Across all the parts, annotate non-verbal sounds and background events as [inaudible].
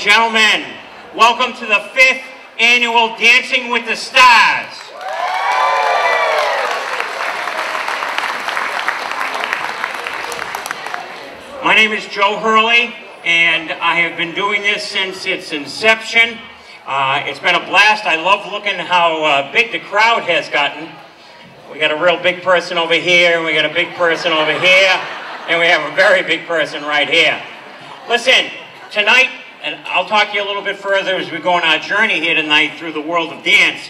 Gentlemen, welcome to the fifth annual Dancing with the Stars. My name is Joe Hurley, and I have been doing this since its inception. Uh, it's been a blast. I love looking how uh, big the crowd has gotten. We got a real big person over here, and we got a big person over here, and we have a very big person right here. Listen, tonight, and I'll talk to you a little bit further as we go on our journey here tonight through the world of dance.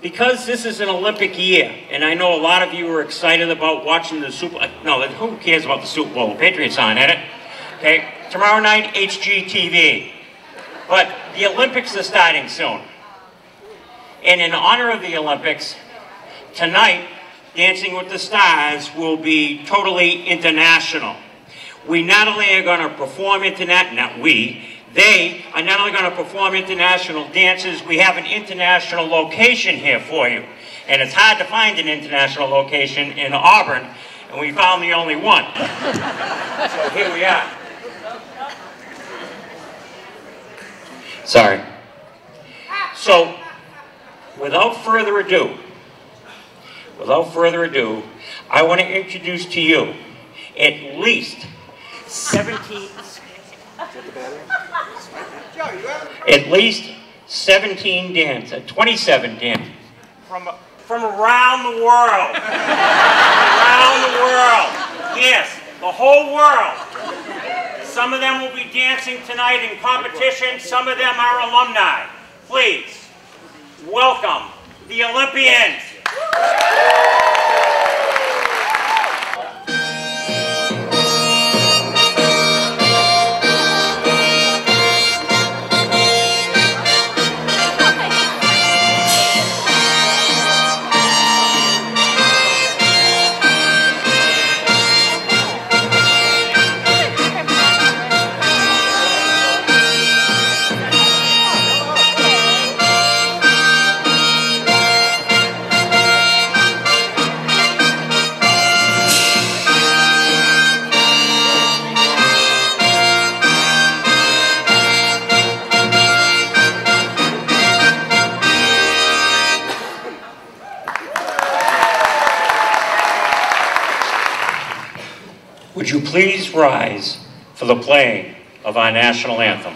Because this is an Olympic year, and I know a lot of you are excited about watching the Super uh, no, who cares about the Super Bowl? The Patriots on, it. Okay, tomorrow night, HGTV. But the Olympics are starting soon. And in honor of the Olympics, tonight, Dancing with the Stars will be totally international. We not only are going to perform internet, not we, they are not only going to perform international dances, we have an international location here for you. And it's hard to find an international location in Auburn, and we found the only one. so here we are. Sorry. So, without further ado, without further ado, I want to introduce to you at least 17, at least 17 dance, uh, 27 dance from, from around the world. around the world. Yes, the whole world. Some of them will be dancing tonight in competition. Some of them are alumni. Please, welcome the Olympians. Please rise for the playing of our national anthem?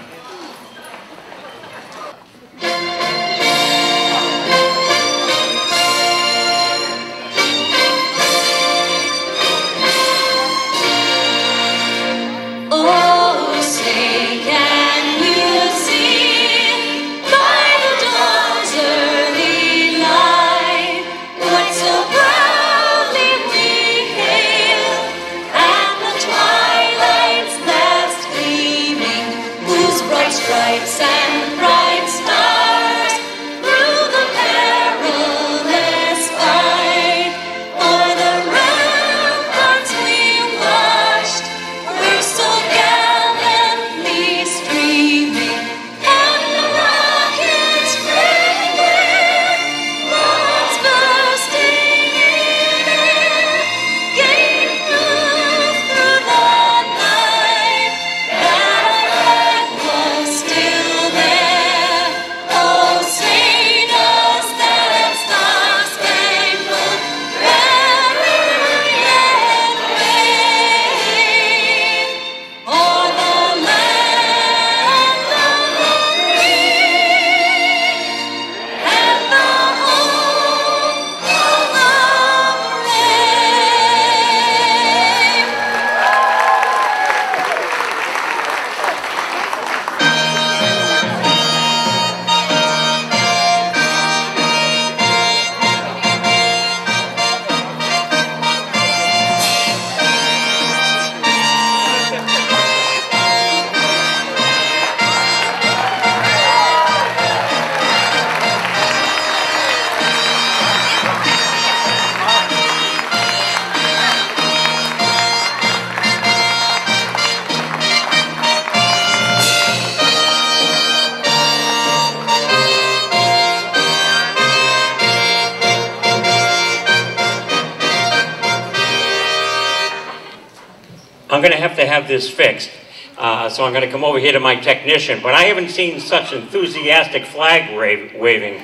I'm going to come over here to my technician, but I haven't seen such enthusiastic flag wa- waving.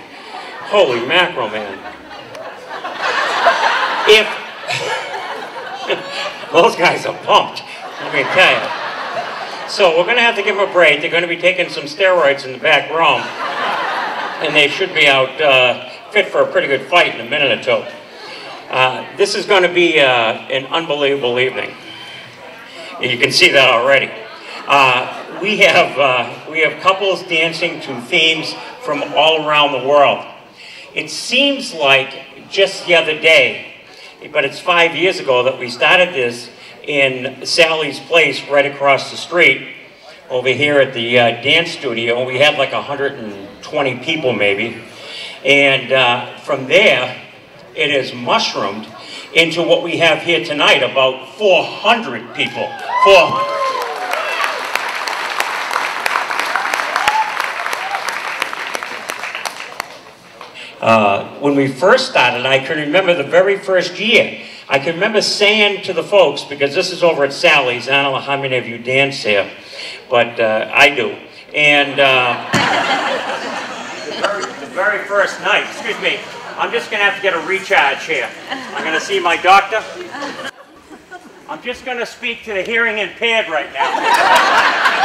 Holy mackerel, man. If [laughs] those guys are pumped, let me tell you. So we're going to have to give them a break. They're going to be taking some steroids in the back room, and they should be out uh, fit for a pretty good fight in a minute or two. Uh, this is going to be uh, an unbelievable evening. You can see that already. We have uh, we have couples dancing to themes from all around the world. It seems like just the other day, but it's five years ago that we started this in Sally's Place right across the street over here at the uh, dance studio. We had like 120 people maybe. And uh, from there, it has mushroomed into what we have here tonight, about 400 people. Four, Uh, when we first started, I can remember the very first year. I can remember saying to the folks, because this is over at Sally's, I don't know how many of you dance here, but uh, I do. And uh, the, very, the very first night, excuse me, I'm just going to have to get a recharge here. I'm going to see my doctor. I'm just going to speak to the hearing impaired right now. [laughs]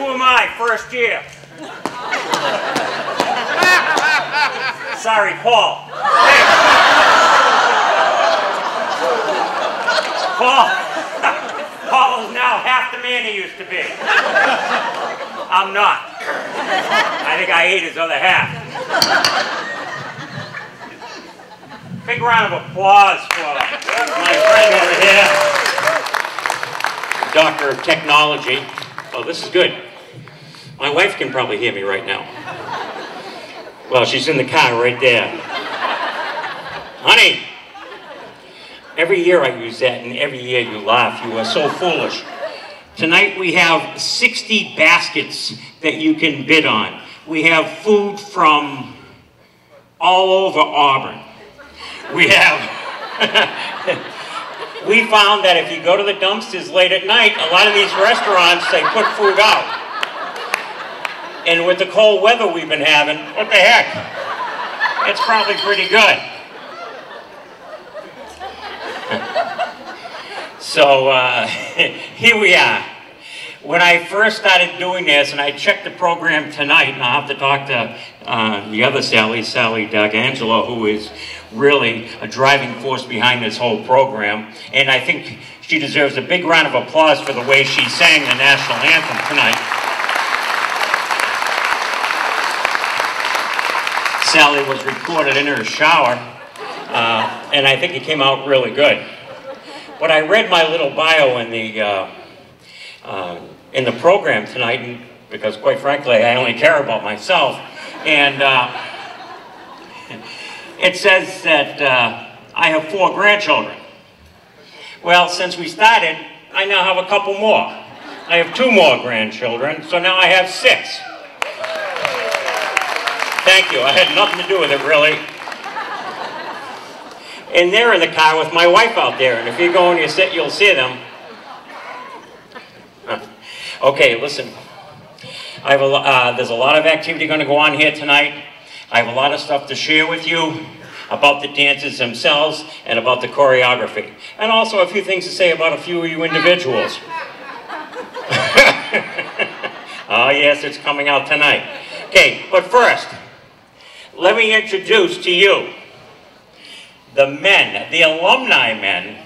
Who am I? First year. Sorry, Paul. Hey. Paul. Paul is now half the man he used to be. I'm not. I think I ate his other half. Big round of applause for my friend over here. Doctor of Technology. Oh, this is good. My wife can probably hear me right now. Well, she's in the car right there. Honey, every year I use that, and every year you laugh. You are so foolish. Tonight we have 60 baskets that you can bid on. We have food from all over Auburn. We have. [laughs] we found that if you go to the dumpsters late at night, a lot of these restaurants they put food out. And with the cold weather we've been having, what the heck? It's probably pretty good. so uh, [laughs] here we are. When I first started doing this, and I checked the program tonight, and I'll have to talk to uh, the other Sally, Sally D'Angelo, who is really a driving force behind this whole program. And I think she deserves a big round of applause for the way she sang the national anthem tonight. Sally was recorded in her shower, uh, and I think it came out really good. But I read my little bio in the uh, uh, in the program tonight, because quite frankly, I only care about myself, and uh, it says that uh, I have four grandchildren. Well, since we started, I now have a couple more. I have two more grandchildren, so now I have six. Thank you. I had nothing to do with it, really. And they're in the car with my wife out there, and if you go and you sit, you'll see them. Okay, listen. I have a, uh, there's a lot of activity going to go on here tonight. I have a lot of stuff to share with you about the dances themselves and about the choreography. And also a few things to say about a few of you individuals. oh [laughs] yes, it's coming out tonight. Okay, but first, let me introduce to you the men, the alumni men,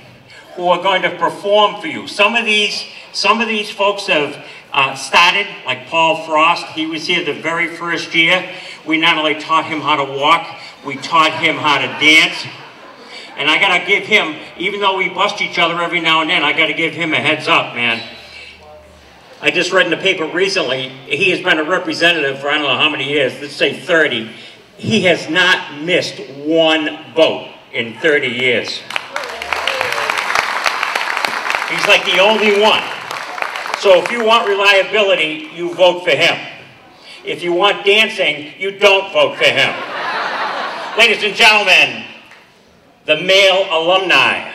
who are going to perform for you. Some of these, some of these folks have uh, started, like Paul Frost. He was here the very first year. We not only taught him how to walk, we taught him how to dance. And I gotta give him, even though we bust each other every now and then, I gotta give him a heads up, man. I just read in the paper recently, he has been a representative for I don't know how many years, let's say 30. He has not missed one vote in 30 years. He's like the only one. So if you want reliability, you vote for him. If you want dancing, you don't vote for him. Ladies and gentlemen, the male alumni.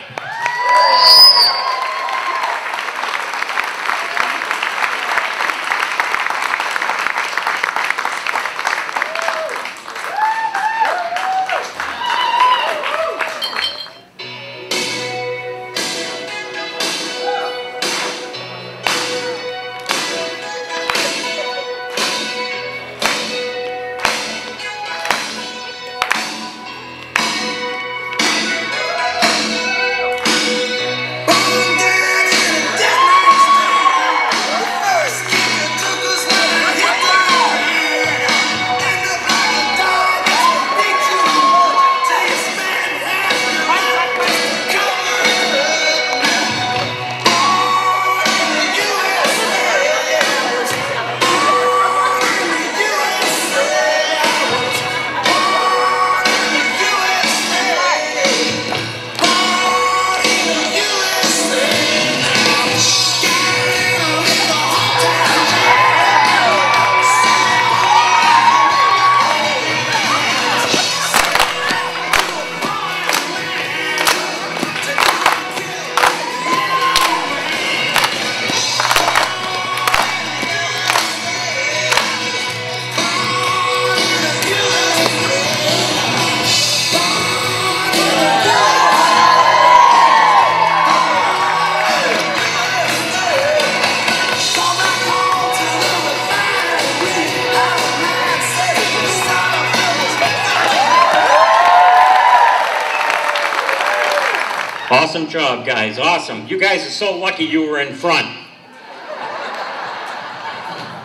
Job, guys. Awesome. You guys are so lucky you were in front.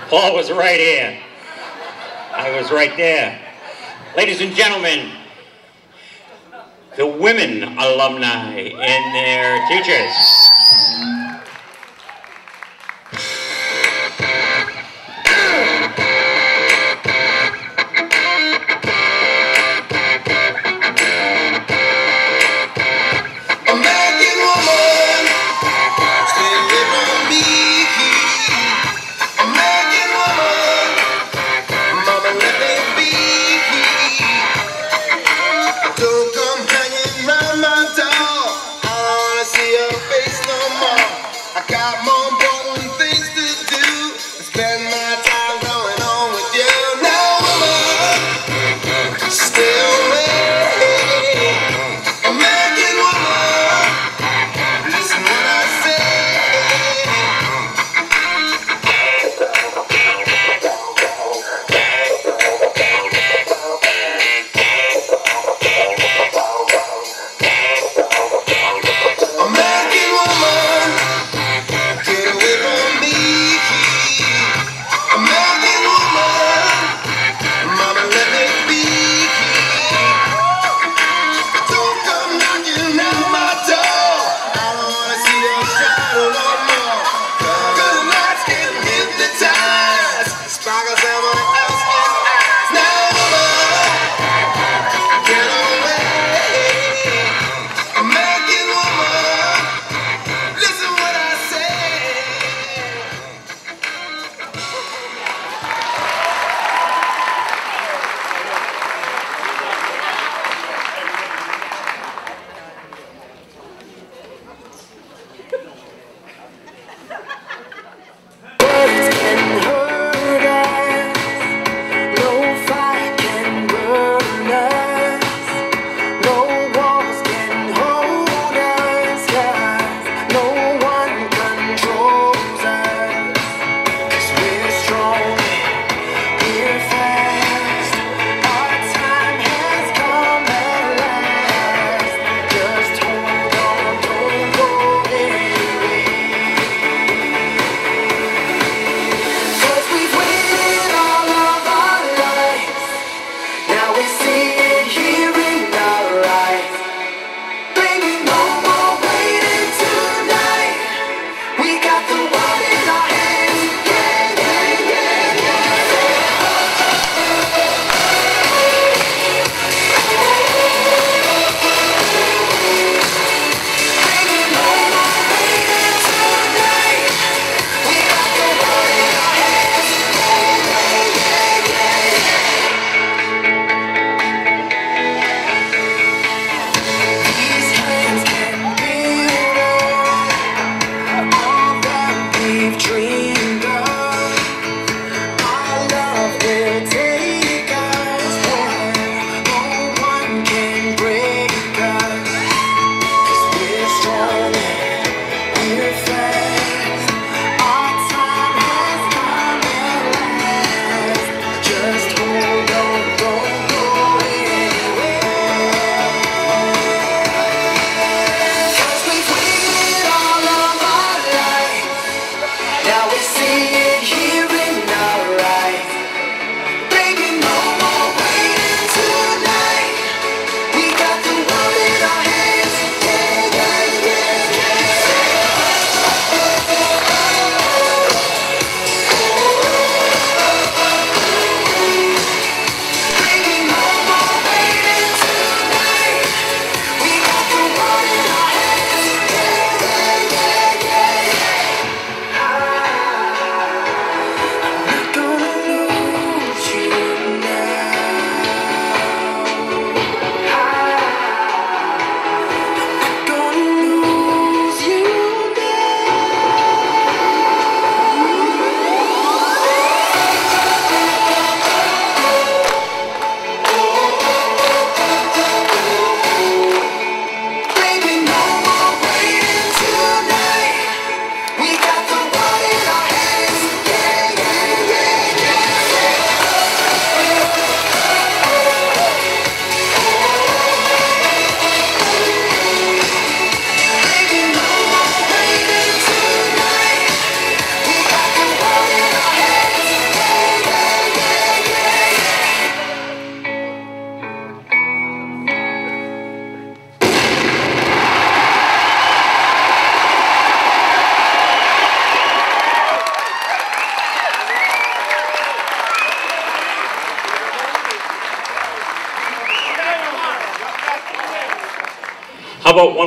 Paul was right here. I was right there. Ladies and gentlemen, the women alumni and their teachers.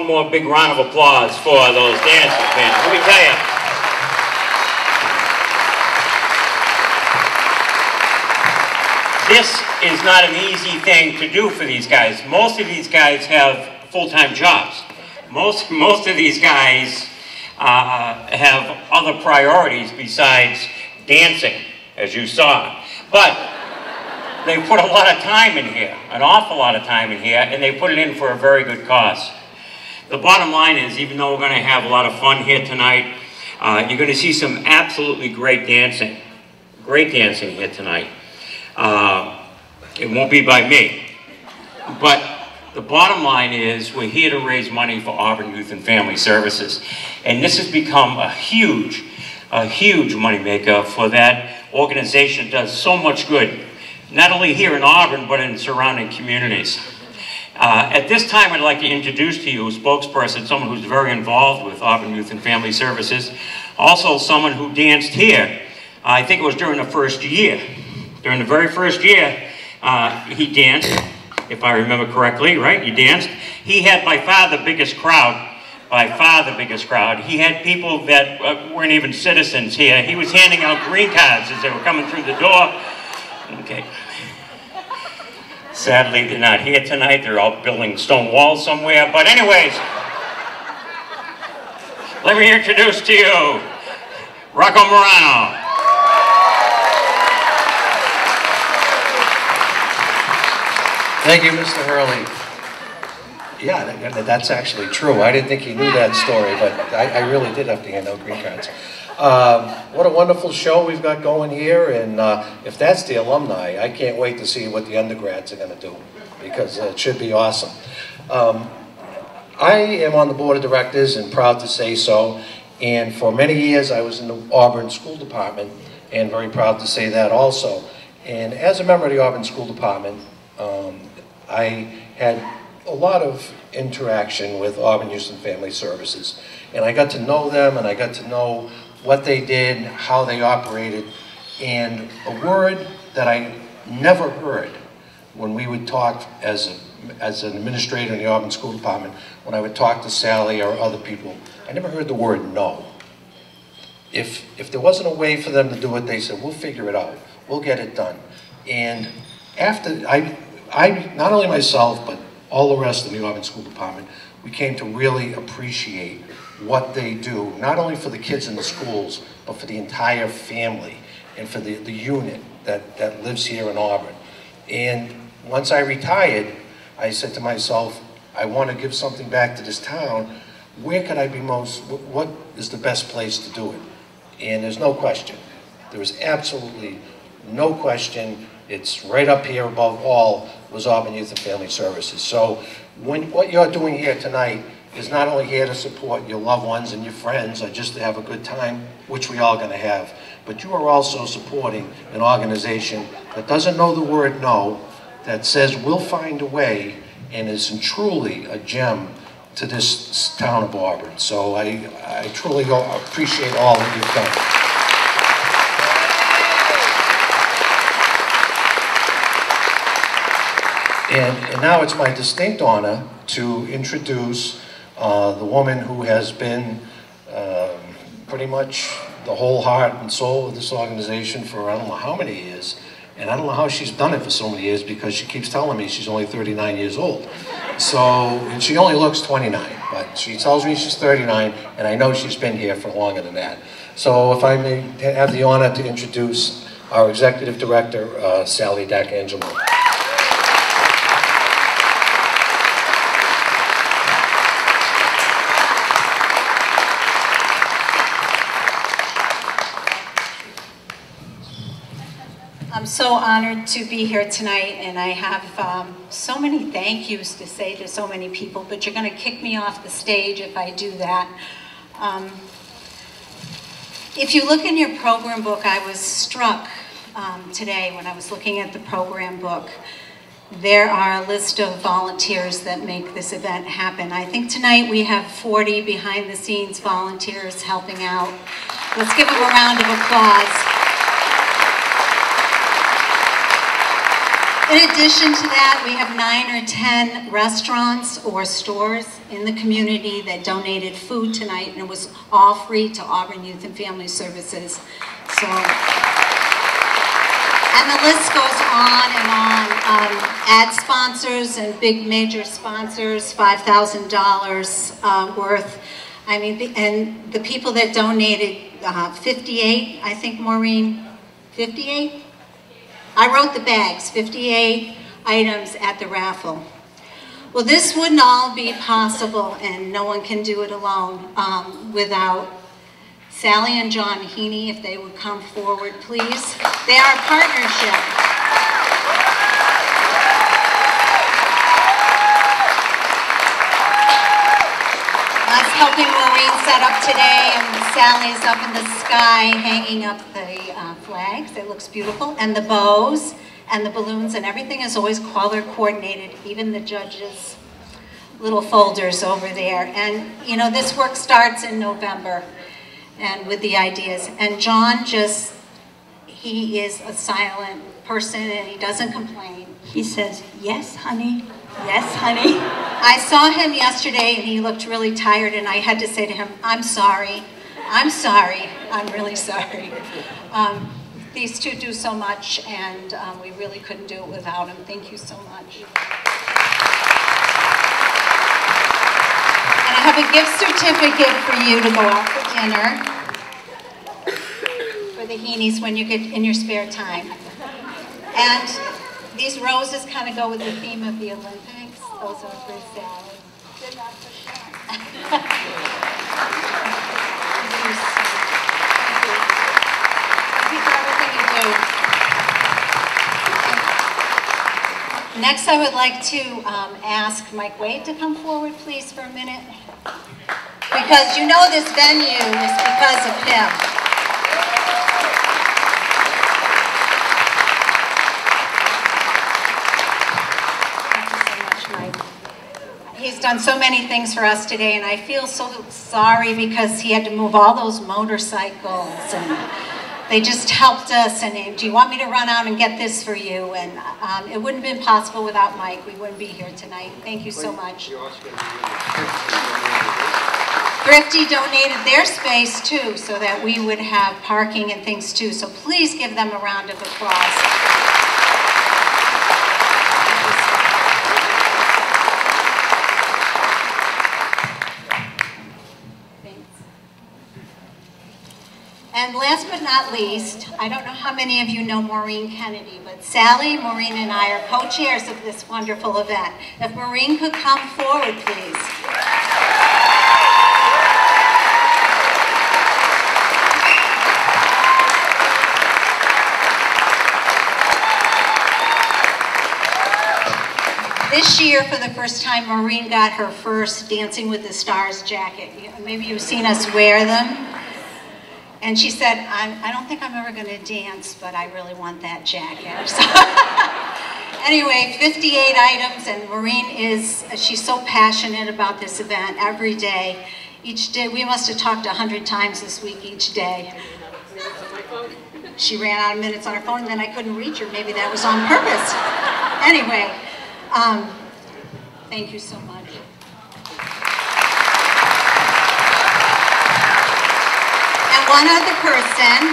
More big round of applause for those dancers, man? Let me tell you. This is not an easy thing to do for these guys. Most of these guys have full-time jobs. Most, [laughs] most of these guys uh, have other priorities besides dancing, as you saw. But they put a lot of time in here, an awful lot of time in here, and they put it in for a very good cause. The bottom line is, even though we're going to have a lot of fun here tonight, uh, you're going to see some absolutely great dancing. Great dancing here tonight. Uh, it won't be by me. But the bottom line is, we're here to raise money for Auburn Youth and Family Services. And this has become a huge, a huge moneymaker for that organization. It does so much good, not only here in Auburn, but in surrounding communities. Uh, at this time, I'd like to introduce to you a spokesperson, someone who's very involved with Auburn Youth and Family Services, also someone who danced here. I think it was during the first year. During the very first year, uh, he danced, if I remember correctly, right? He danced. He had by far the biggest crowd, by far the biggest crowd. He had people that uh, weren't even citizens here. He was handing out green cards as they were coming through the door. Okay. Sadly, they're not here tonight. They're all building stone walls somewhere. But anyways, let me introduce to you Rocco Morano. Thank you, Mr. Hurley. Yeah, that- that- that's actually true. I didn't think he knew that story, but I, I really did have to hand out green cards. Um, what a wonderful show we've got going here, and uh, if that's the alumni, I can't wait to see what the undergrads are going to do, because it should be awesome. Um, I am on the board of directors and proud to say so. And for many years, I was in the Auburn School Department and very proud to say that also. And as a member of the Auburn School Department, um, I had a lot of interaction with Auburn and Family Services. And I got to know them and I got to know what they did, how they operated. And a word that I never heard when we would talk as, a, as an administrator in the Auburn School Department, when I would talk to Sally or other people, I never heard the word no. If, if there wasn't a way for them to do it, they said, we'll figure it out, we'll get it done. And after, I, I, not only myself, but all the rest of the Auburn School Department, we came to really appreciate what they do, not only for the kids in the schools, but for the entire family and for the, the unit that, that lives here in Auburn. And once I retired, I said to myself, I want to give something back to this town. Where could I be most, what is the best place to do it? And there's no question. There is absolutely no question. It's right up here above all was Auburn Youth and Family Services. So when, what you're doing here tonight is not only here to support your loved ones and your friends or just to have a good time, which we all going to have, but you are also supporting an organization that doesn't know the word no, that says we'll find a way and is truly a gem to this town of Auburn. So I, I truly appreciate all that you've done. And, and now it's my distinct honor to introduce uh, the woman who has been um, pretty much the whole heart and soul of this organization for I don't know how many years. And I don't know how she's done it for so many years because she keeps telling me she's only 39 years old. So, and she only looks 29, but she tells me she's 39, and I know she's been here for longer than that. So if I may have the honor to introduce our Executive Director, uh, Sally D'Angelo. So honored to be here tonight, and I have um, so many thank yous to say to so many people, but you're going to kick me off the stage if I do that. Um, if you look in your program book, I was struck um, today when I was looking at the program book. There are a list of volunteers that make this event happen. I think tonight we have 40 behind the scenes volunteers helping out. Let's give them a round of applause. In addition to that, we have nine or 10 restaurants or stores in the community that donated food tonight, and it was all free to Auburn Youth and Family Services. So, and the list goes on and on. Um, ad sponsors and big major sponsors, $5,000 uh, worth. I mean, and the people that donated, uh, 58, I think, Maureen, 58? I wrote the bags, 58 items at the raffle. Well, this wouldn't all be possible, and no one can do it alone, um, without Sally and John Heaney, if they would come forward, please. They are a partnership. Helping Maureen set up today, and Sally's up in the sky hanging up the uh, flags. It looks beautiful, and the bows, and the balloons, and everything is always color coordinated, even the judges' little folders over there. And, you know, this work starts in November, and with the ideas. And John just, he is a silent person, and he doesn't complain. He says, yes, honey, yes, honey. I saw him yesterday, and he looked really tired, and I had to say to him, I'm sorry, I'm sorry, I'm really [laughs] sorry. Um, these two do so much, and um, we really couldn't do it without them. Thank you so much. And I have a gift certificate for you to go out for dinner for the Heaneys when you get in your spare time. And these roses kind of go with the theme of the Olympics. Those are for Sally. They're for. Next, I would like to um, ask Mike Wade to come forward, please, for a minute. Because you know this venue is because of him. Thank you so much, Mike. He's done so many things for us today, and I feel so sorry because he had to move all those motorcycles, and they just helped us. And do you want me to run out and get this for you? And um, it wouldn't have been possible without Mike. We wouldn't be here tonight. Thank you so much. Thrifty donated their space too, so that we would have parking and things too. So please give them a round of applause. And last but not least, I don't know how many of you know Maureen Kennedy, but Sally, Maureen, and I are co-chairs of this wonderful event. If Maureen could come forward, please. This year, for the first time, Maureen got her first Dancing with the Stars jacket. Maybe you've seen us wear them. And she said, I, I don't think I'm ever going to dance, but I really want that jacket. [laughs] So, anyway, 58 items, and Maureen is, she's so passionate about this event every day. Each day, we must have talked 100 times this week each day. She ran out of minutes on her phone, and then I couldn't reach her. Maybe that was on purpose. Anyway, um, thank you so much. One other person,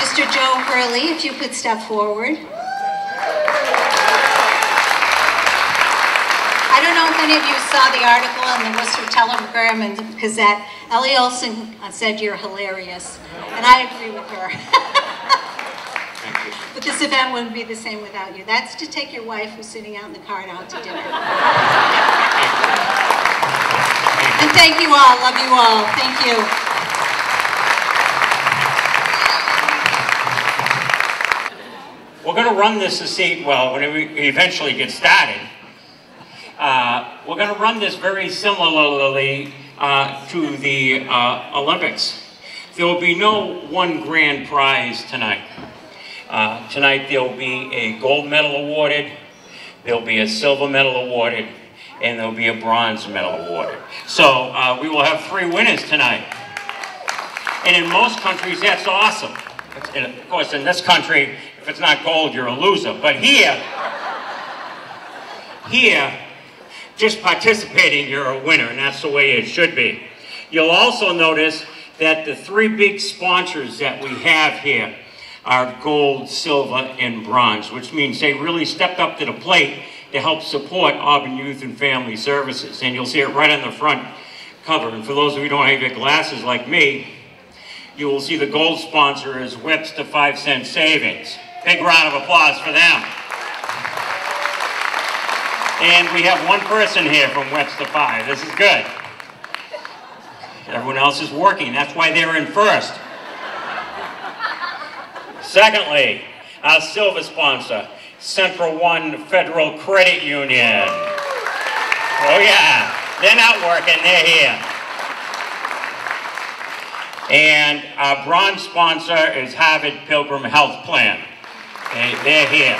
Mr. Joe Hurley, if you could step forward. I don't know if any of you saw the article in the Worcester Telegram and Gazette. Ellie Olson said you're hilarious, and I agree with her. [laughs] But this event wouldn't be the same without you. That's to take your wife who's sitting out in the car out to dinner. And thank you all, love you all, thank you. We're going to run this to see, well, when we eventually get started, uh, we're going to run this very similarly uh, to the uh, Olympics. There will be no one grand prize tonight. Uh, tonight there will be a gold medal awarded, there'll be a silver medal awarded, and there'll be a bronze medal awarded. So uh, we will have three winners tonight. And in most countries, that's awesome. And of course, in this country, if it's not gold, you're a loser. But here, here, just participating, you're a winner, and that's the way it should be. You'll also notice that the three big sponsors that we have here are gold, silver, and bronze, which means they really stepped up to the plate to help support Auburn Youth and Family Services. And you'll see it right on the front cover. And for those of you who don't have your glasses like me, you will see the gold sponsor is Webster 5 Cent Savings. Big round of applause for them. And we have one person here from Webster 5. This is good. Everyone else is working. That's why they're in first. Secondly, our silver sponsor, Central One Federal Credit Union. Oh yeah, they're not working, they're here. And our bronze sponsor is Harvard Pilgrim Health Plan. Okay, they're here.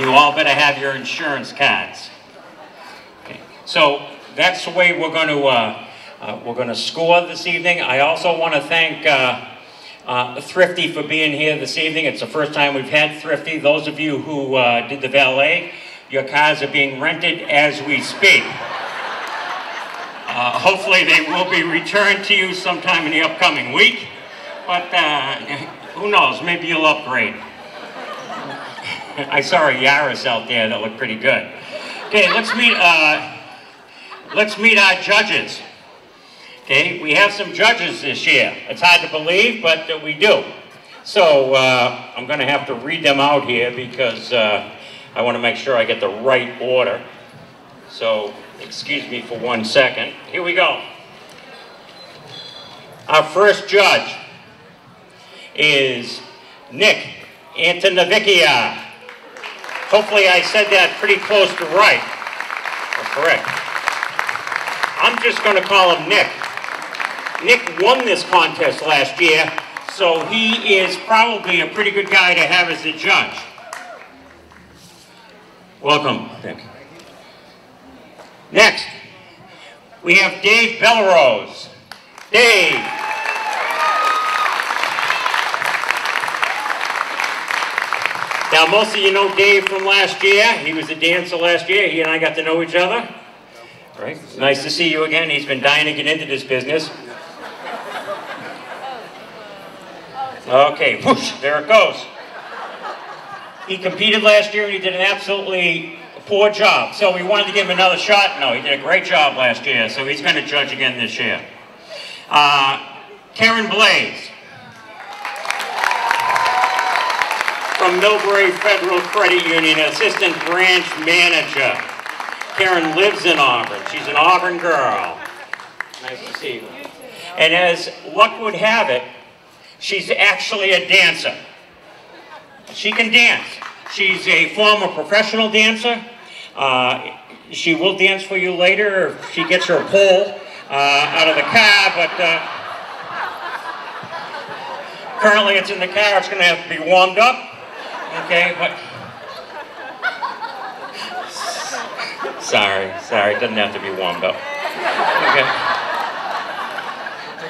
You all better have your insurance cards. Okay, so that's the way we're going to uh, uh, we're going to score this evening. I also want to thank uh, uh, Thrifty for being here this evening. It's the first time we've had Thrifty. Those of you who uh, did the valet, your cars are being rented as we speak. Uh, hopefully they will be returned to you sometime in the upcoming week. But uh, who knows, maybe you'll upgrade. I saw a Yaris out there that looked pretty good. Okay, let's meet, uh, let's meet our judges. Okay, we have some judges this year. It's hard to believe, but uh, we do. So uh, I'm going to have to read them out here because uh, I want to make sure I get the right order. So excuse me for one second. Here we go. Our first judge is Nick Antonavicchia. Hopefully I said that pretty close to right. That's correct. I'm just going to call him Nick. Nick won this contest last year, so he is probably a pretty good guy to have as a judge. Welcome, Nick. Next, we have Dave Belrose. Dave. Now, most of you know Dave from last year. He was a dancer last year. He and I got to know each other. Right? Nice to see you again. He's been dying to get into this business. Okay, whoosh, there it goes. He competed last year and he did an absolutely poor job. So we wanted to give him another shot. No, he did a great job last year, so he's going to judge again this year. Uh, Karen Blaze. From Millbury Federal Credit Union, Assistant Branch Manager. Karen lives in Auburn. She's an Auburn girl. Nice to see you. And as luck would have it, she's actually a dancer. She can dance. She's a former professional dancer. Uh, she will dance for you later if she gets her pole uh, out of the car, but uh, currently it's in the car. It's going to have to be warmed up. Okay, but. Sorry, sorry, it doesn't have to be warmed up. Okay.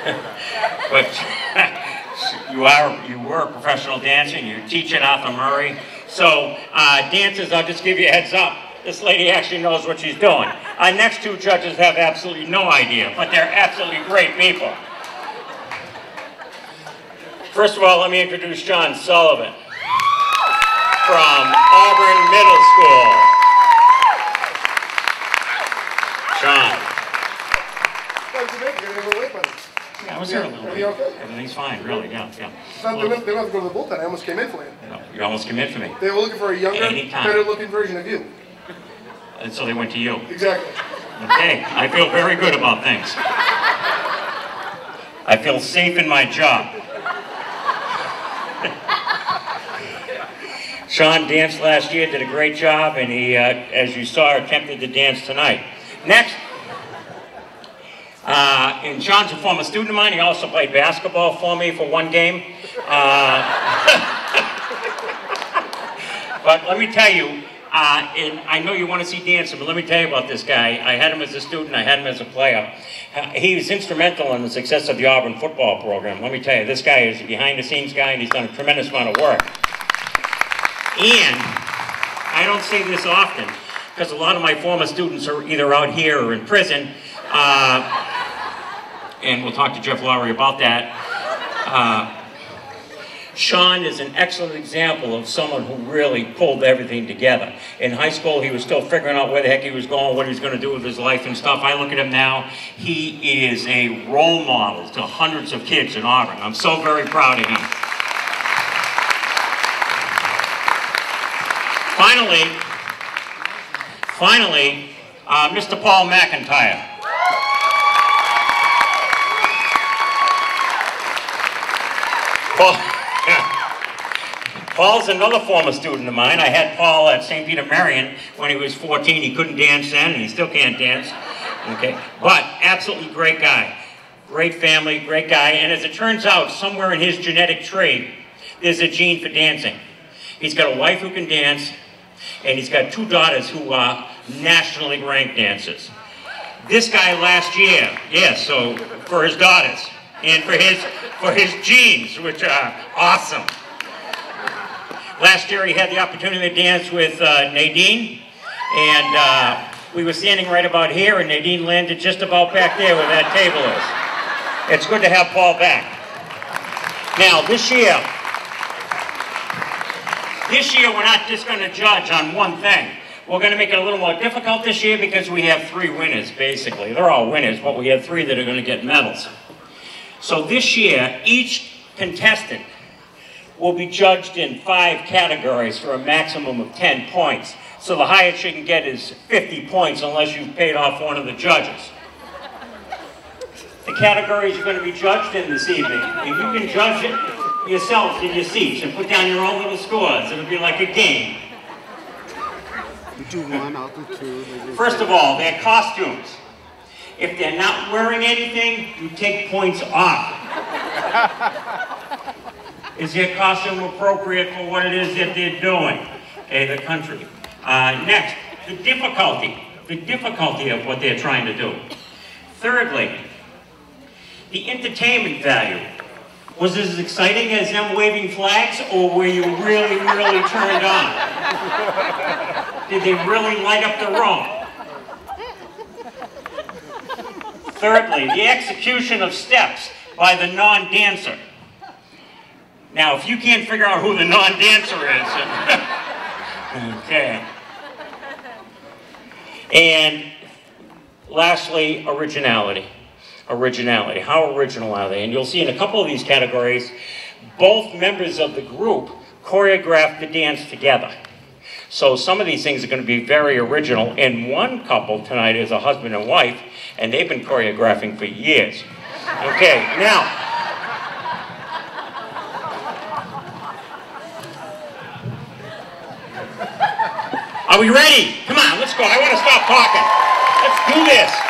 [laughs] but [laughs] you are you were a professional dancer and you're teaching Arthur Murray. So uh, dancers, I'll just give you a heads up. This lady actually knows what she's doing. Our next two judges have absolutely no idea, but they're absolutely great people. First of all, let me introduce John Sullivan from Auburn Middle School. John. Yeah, I was here a little bit. Okay? Everything's fine, really, yeah, yeah. They Well, don't they don't have to go to the bullpen. I almost came in for you. you You almost came in for me, They were looking for a younger, better looking version of you. and so they went to you. Exactly. Okay, I feel very good about things. I feel safe in my job. Sean danced last year, did a great job, and he, uh, as you saw, attempted to dance tonight. Next, uh, and Sean's a former student of mine. He also played basketball for me for one game. Uh, [laughs] but let me tell you, uh, and I know you want to see dancing, but let me tell you about this guy. I had him as a student, I had him as a player. Uh, he was instrumental in the success of the Auburn football program. Let me tell you, this guy is a behind the scenes guy, and he's done a tremendous amount of work. And I don't say this often, because a lot of my former students are either out here or in prison. Uh, and we'll talk to Jeff Lowry about that. Uh, Sean is an excellent example of someone who really pulled everything together. In high school, he was still figuring out where the heck he was going, what he was going to do with his life and stuff. I look at him now, he is a role model to hundreds of kids in Auburn. I'm so very proud of him. Finally, finally, uh, Mr. Paul McIntyre. Paul, [laughs] Paul's another former student of mine. I had Paul at St. Peter Marian when he was 14. He couldn't dance then, and he still can't dance. Okay, but absolutely great guy. Great family, great guy. And as it turns out, somewhere in his genetic tree, there's a gene for dancing. He's got a wife who can dance, and he's got two daughters who are nationally ranked dancers. This guy last year, yes, so for his daughters and for his for his genes, which are awesome. Last year he had the opportunity to dance with uh, Nadine, and uh, we were standing right about here, and Nadine landed just about back there where that table is. It's good to have Paul back. Now this year, this year we're not just going to judge on one thing. We're going to make it a little more difficult this year because we have three winners, basically. They're all winners, but we have three that are going to get medals. So this year, each contestant will be judged in five categories for a maximum of 10 points. So the highest you can get is 50 points unless you've paid off one of the judges. The categories you're going to be judged in this evening, if you can judge it yourselves in your seats and put down your own little scores, it'll be like a game. do one, I'll do two. First of all, their costumes. If they're not wearing anything, you take points off. [laughs] is their costume appropriate for what it is that they're doing? Okay, the country. Uh, next, the difficulty. The difficulty of what they're trying to do. Thirdly, the entertainment value. Was it as exciting as them waving flags, or were you really, really turned on? Did they really light up the room? Thirdly, the execution of steps by the non-dancer. Now, if you can't figure out who the non-dancer is, [laughs] okay. And lastly, originality. Originality. How original are they? And you'll see in a couple of these categories, both members of the group choreographed the dance together. So some of these things are going to be very original. And one couple tonight is a husband and wife, and they've been choreographing for years. Okay, now. Are we ready? Come on, let's go. I want to stop talking. Let's do this.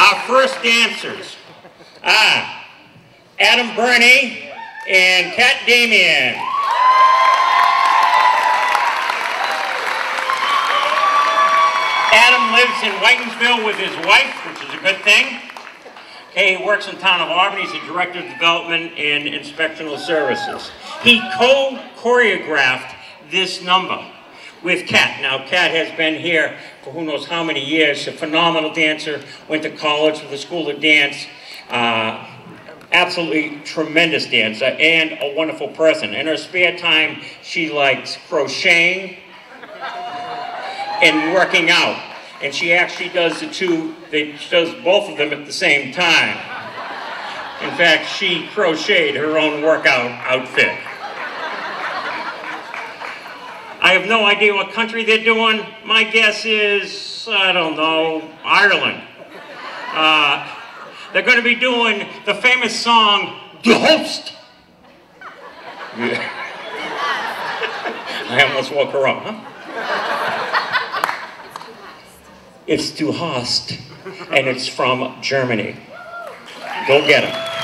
Our first dancers. Ah, Adam Burney and Kat Damien. Adam lives in Whitinsville with his wife, which is a good thing. Okay, he works in town of Albany. He's the Director of Development and Inspectional Services. He co-choreographed this number with Kat. Now, Kat has been here for who knows how many years. A phenomenal dancer, went to college with the School of Dance. Uh, absolutely tremendous dancer and a wonderful person. In her spare time, she likes crocheting and working out. And she actually does the two, they, she does both of them at the same time. In fact, she crocheted her own workout outfit. I have no idea what country they're doing. My guess is, I don't know, Ireland. Uh, they're going to be doing the famous song, The Host. Yeah. I almost woke her up, huh? It's Du Hast, and it's from Germany. Go get them.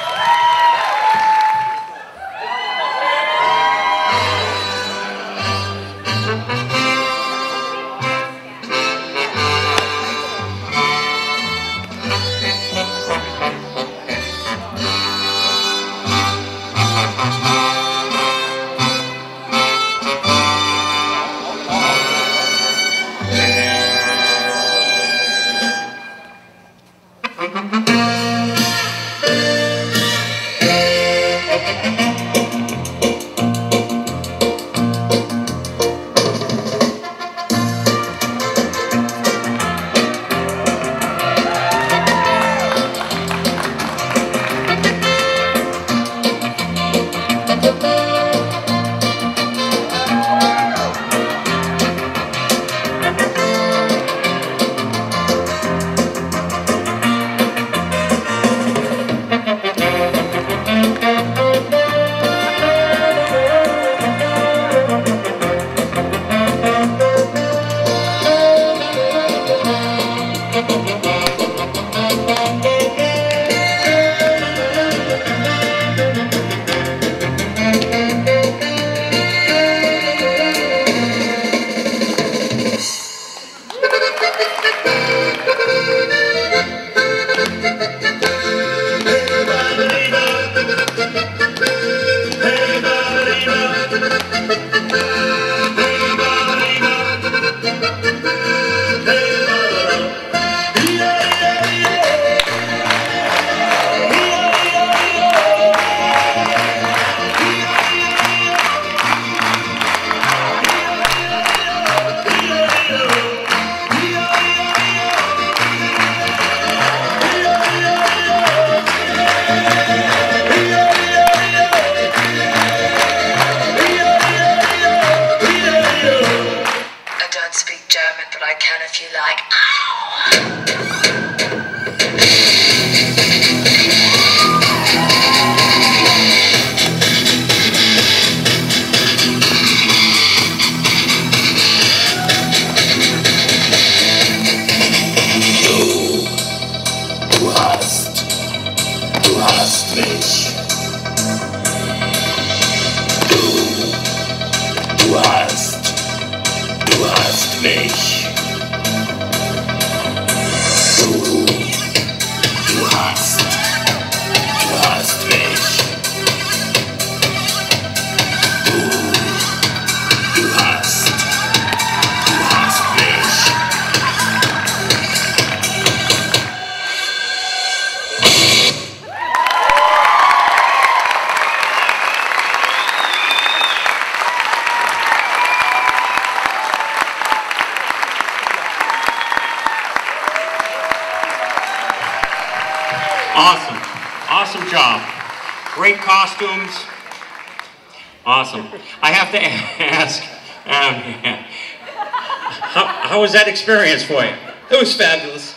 That experience for you? It was fabulous.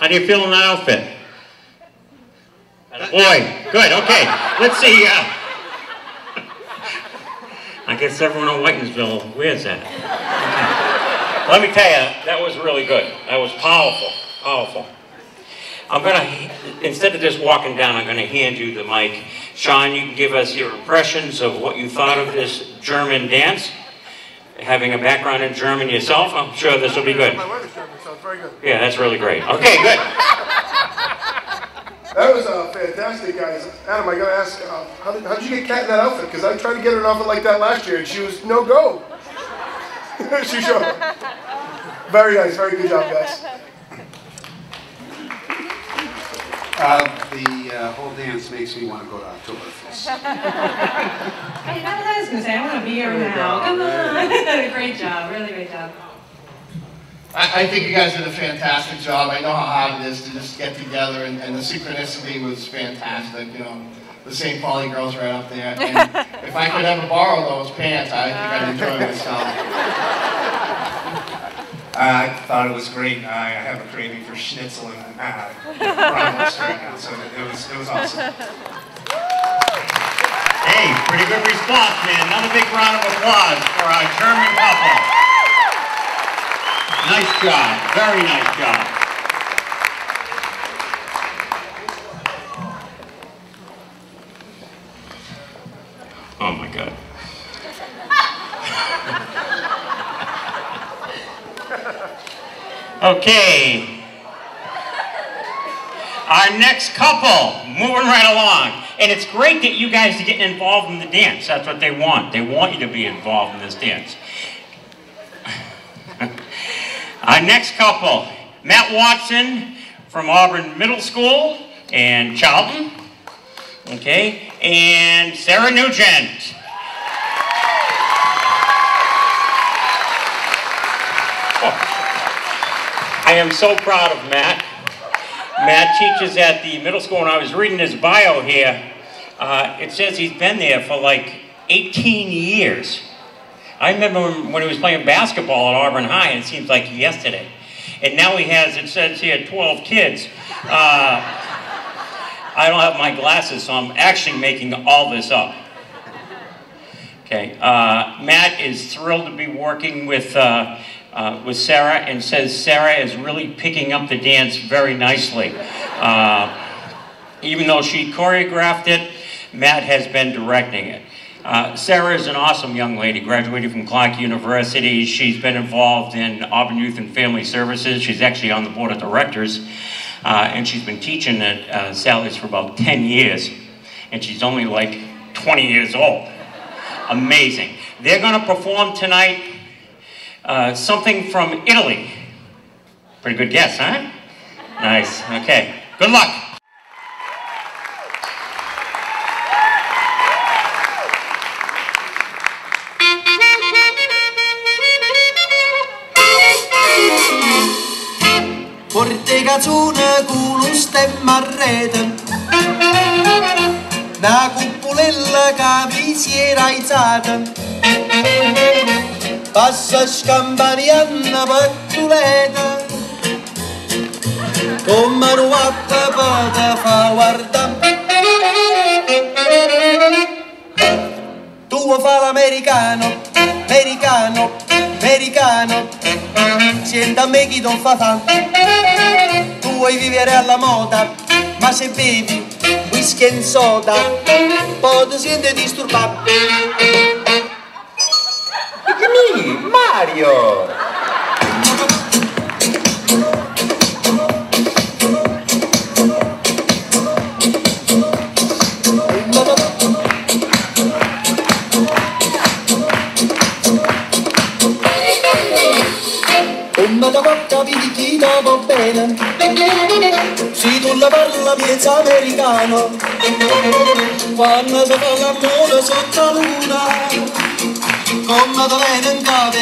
How do you feel in that outfit? Boy, good, okay. Let's see. Uh, I guess everyone in Whitinsville wears that. Okay. Let me tell you, that was really good. That was powerful, powerful. I'm gonna, instead of just walking down, I'm gonna hand you the mic. Sean, you can give us your impressions of what you thought of this German dance. Having a background in German yourself, I'm sure this will be good. My wife is German, so it's very good. Yeah, that's really great. Okay, good. [laughs] That was uh, fantastic, guys. Adam, I gotta ask, uh, how, did, how did you get Kat in that outfit? Because I tried to get her an outfit like that last year, and she was no go. [laughs] she showed up. Very nice, very good job, guys. Uh, the uh, whole dance makes me want to go to Oktoberfest. [laughs] Hey, that's what I was gonna say. I want to be here now. Come on. [laughs] great job. Really great job. I, I think you guys did a fantastic job. I know how hard it is to just get together, and, and the synchronicity was fantastic. You know, the St. Pauli girls right up there. And [laughs] if I could ever borrow those pants, I think I'd enjoy myself. I thought it was great. I have a craving for schnitzel and uh, bratwurst right now, so it was it was awesome. Hey, pretty good response, man. Another big round of applause for our German couple. Nice job. Very nice job. Oh my God. [laughs] Okay. Our next couple, moving right along. And it's great that you guys are getting involved in the dance. That's what they want. They want you to be involved in this dance. [laughs] Our next couple, Matt Watson from Auburn Middle School and Charlton. Okay, and Sarah Nugent. I am so proud of Matt. Matt teaches at the middle school, and I was reading his bio here. Uh, it says he's been there for like 18 years. I remember when, he was playing basketball at Auburn High, and it seems like yesterday. And now he has, it says here, 12 kids. Uh, I don't have my glasses, so I'm actually making all this up. Okay, uh, Matt is thrilled to be working with, uh, with Sarah and says Sarah is really picking up the dance very nicely. Uh, even though she choreographed it, Matt has been directing it. Uh, Sarah is an awesome young lady, graduated from Clark University. She's been involved in Auburn Youth and Family Services. She's actually on the board of directors. Uh, and she's been teaching at uh, Sally's for about 10 years. And she's only like 20 years old. Amazing. They're going to perform tonight uh, something from Italy. Pretty good guess, huh? Nice. Okay. Good luck. Forte canzone con un stemma a rete Una cuppolella che vi Passa scampanianna pattuleta Come una papata fa guardare Tu fa l'americano, americano, americano? Senta a me chi non fa fa. Tu vuoi vivere alla moda Ma se bevi whisky e soda Poi ti senti disturbato Mario! Come da porta picchino va bene Se tu la parla piezza americano Quando si fa l'amore sotto la luna Come da bene in cave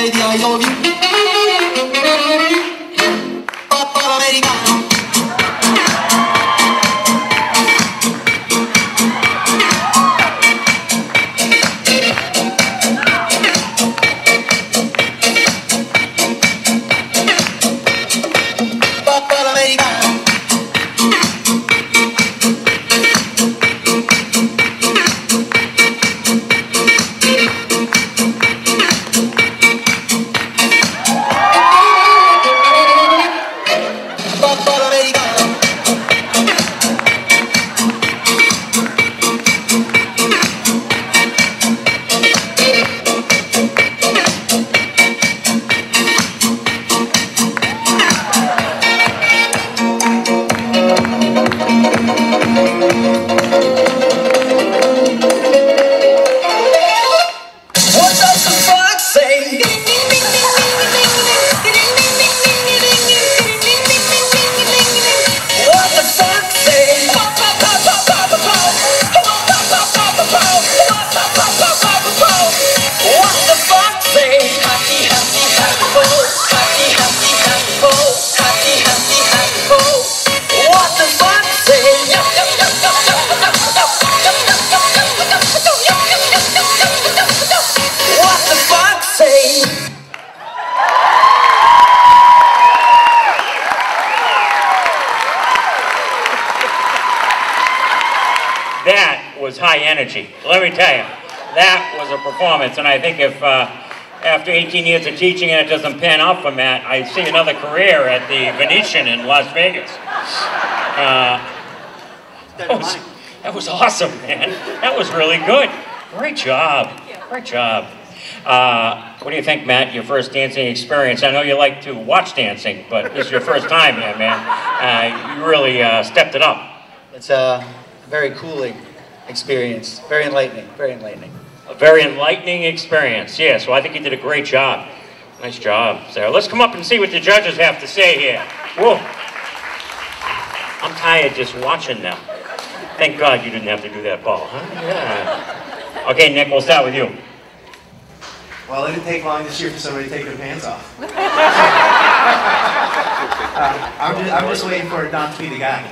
18 years of teaching and it doesn't pan out for Matt, I see another career at the Venetian in Las Vegas. Uh, that, was, that was awesome, man. That was really good. Great job. Great job. Uh, what do you think, Matt? Your first dancing experience? I know you like to watch dancing, but this is your first time here, man. Uh, you really uh, stepped it up. It's a very cooling experience, very enlightening, very enlightening. A very enlightening experience. Yes, well, I think you did a great job. Nice job, Sarah. Let's come up and see what the judges have to say here. Whoa. I'm tired just watching them. Thank God you didn't have to do that, Paul. Huh? Yeah. Okay, Nick, we'll start with you. Well, it didn't take long this year for somebody to take their pants off. [laughs] Uh, I'm, just, I'm just waiting for it not to be the guy.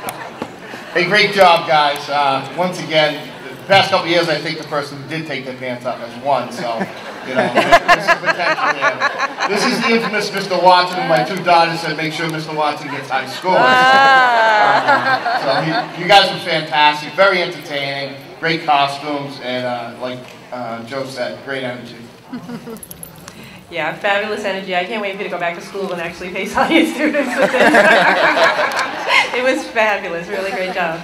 [laughs] Hey, great job, guys. Uh, once again, the past couple of years, I think the person who did take their pants off has won, so, you know, [laughs] there's some potential there. This is the infamous Mr. Watson, who my two daughters said, make sure Mr. Watson gets high scores. Uh, so you, you guys were fantastic, very entertaining, great costumes, and uh, like uh, Joe said, great energy. [laughs] Yeah, fabulous energy. I can't wait for you to go back to school and actually face all your students with this. [laughs] it was fabulous. Really great job.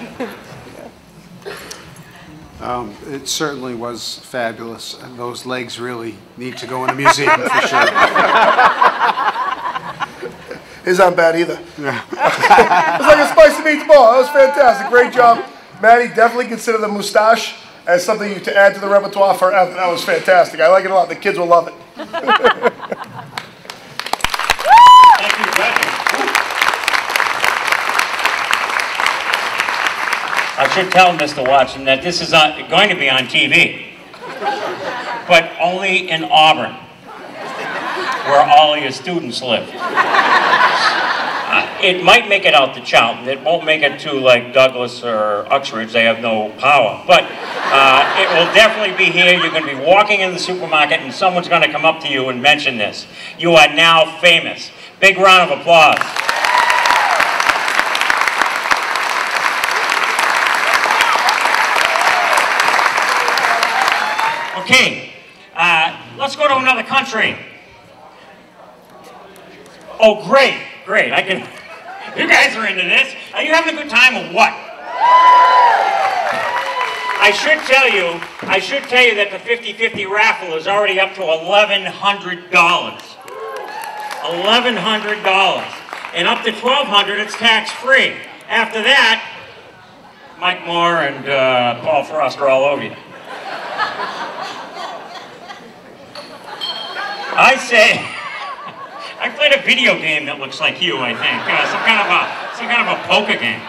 Um, It certainly was fabulous, and those legs really need to go in a museum for sure. [laughs] His aren't bad either. it's like a spicy meatball. That was fantastic. Great job. Maddie, definitely consider the mustache as something to add to the repertoire forever. Uh, that was fantastic. I like it a lot. The kids will love it. [laughs] Thank you, judges. I should tell Mr. Watson that this is on, going to be on TV, but only in Auburn, where all your students live. It might make it out to Charlton. It won't make it to like Douglas or Uxbridge. They have no power. But uh, it will definitely be here. You're going to be walking in the supermarket and someone's going to come up to you and mention this. You are now famous. Big round of applause. Okay, uh, let's go to another country. Oh, great, great. I can. You guys are into this. Are you having a good time or what? I should tell you, I should tell you that the 50-50 raffle is already up to $1,100. $1,100. And up to 1,200, it's tax-free. After that, Mike Moore and uh, Paul Frost are all over you. I say, [laughs] I played a video game that looks like you, I think. Uh, some kind of a, some kind of a poker game.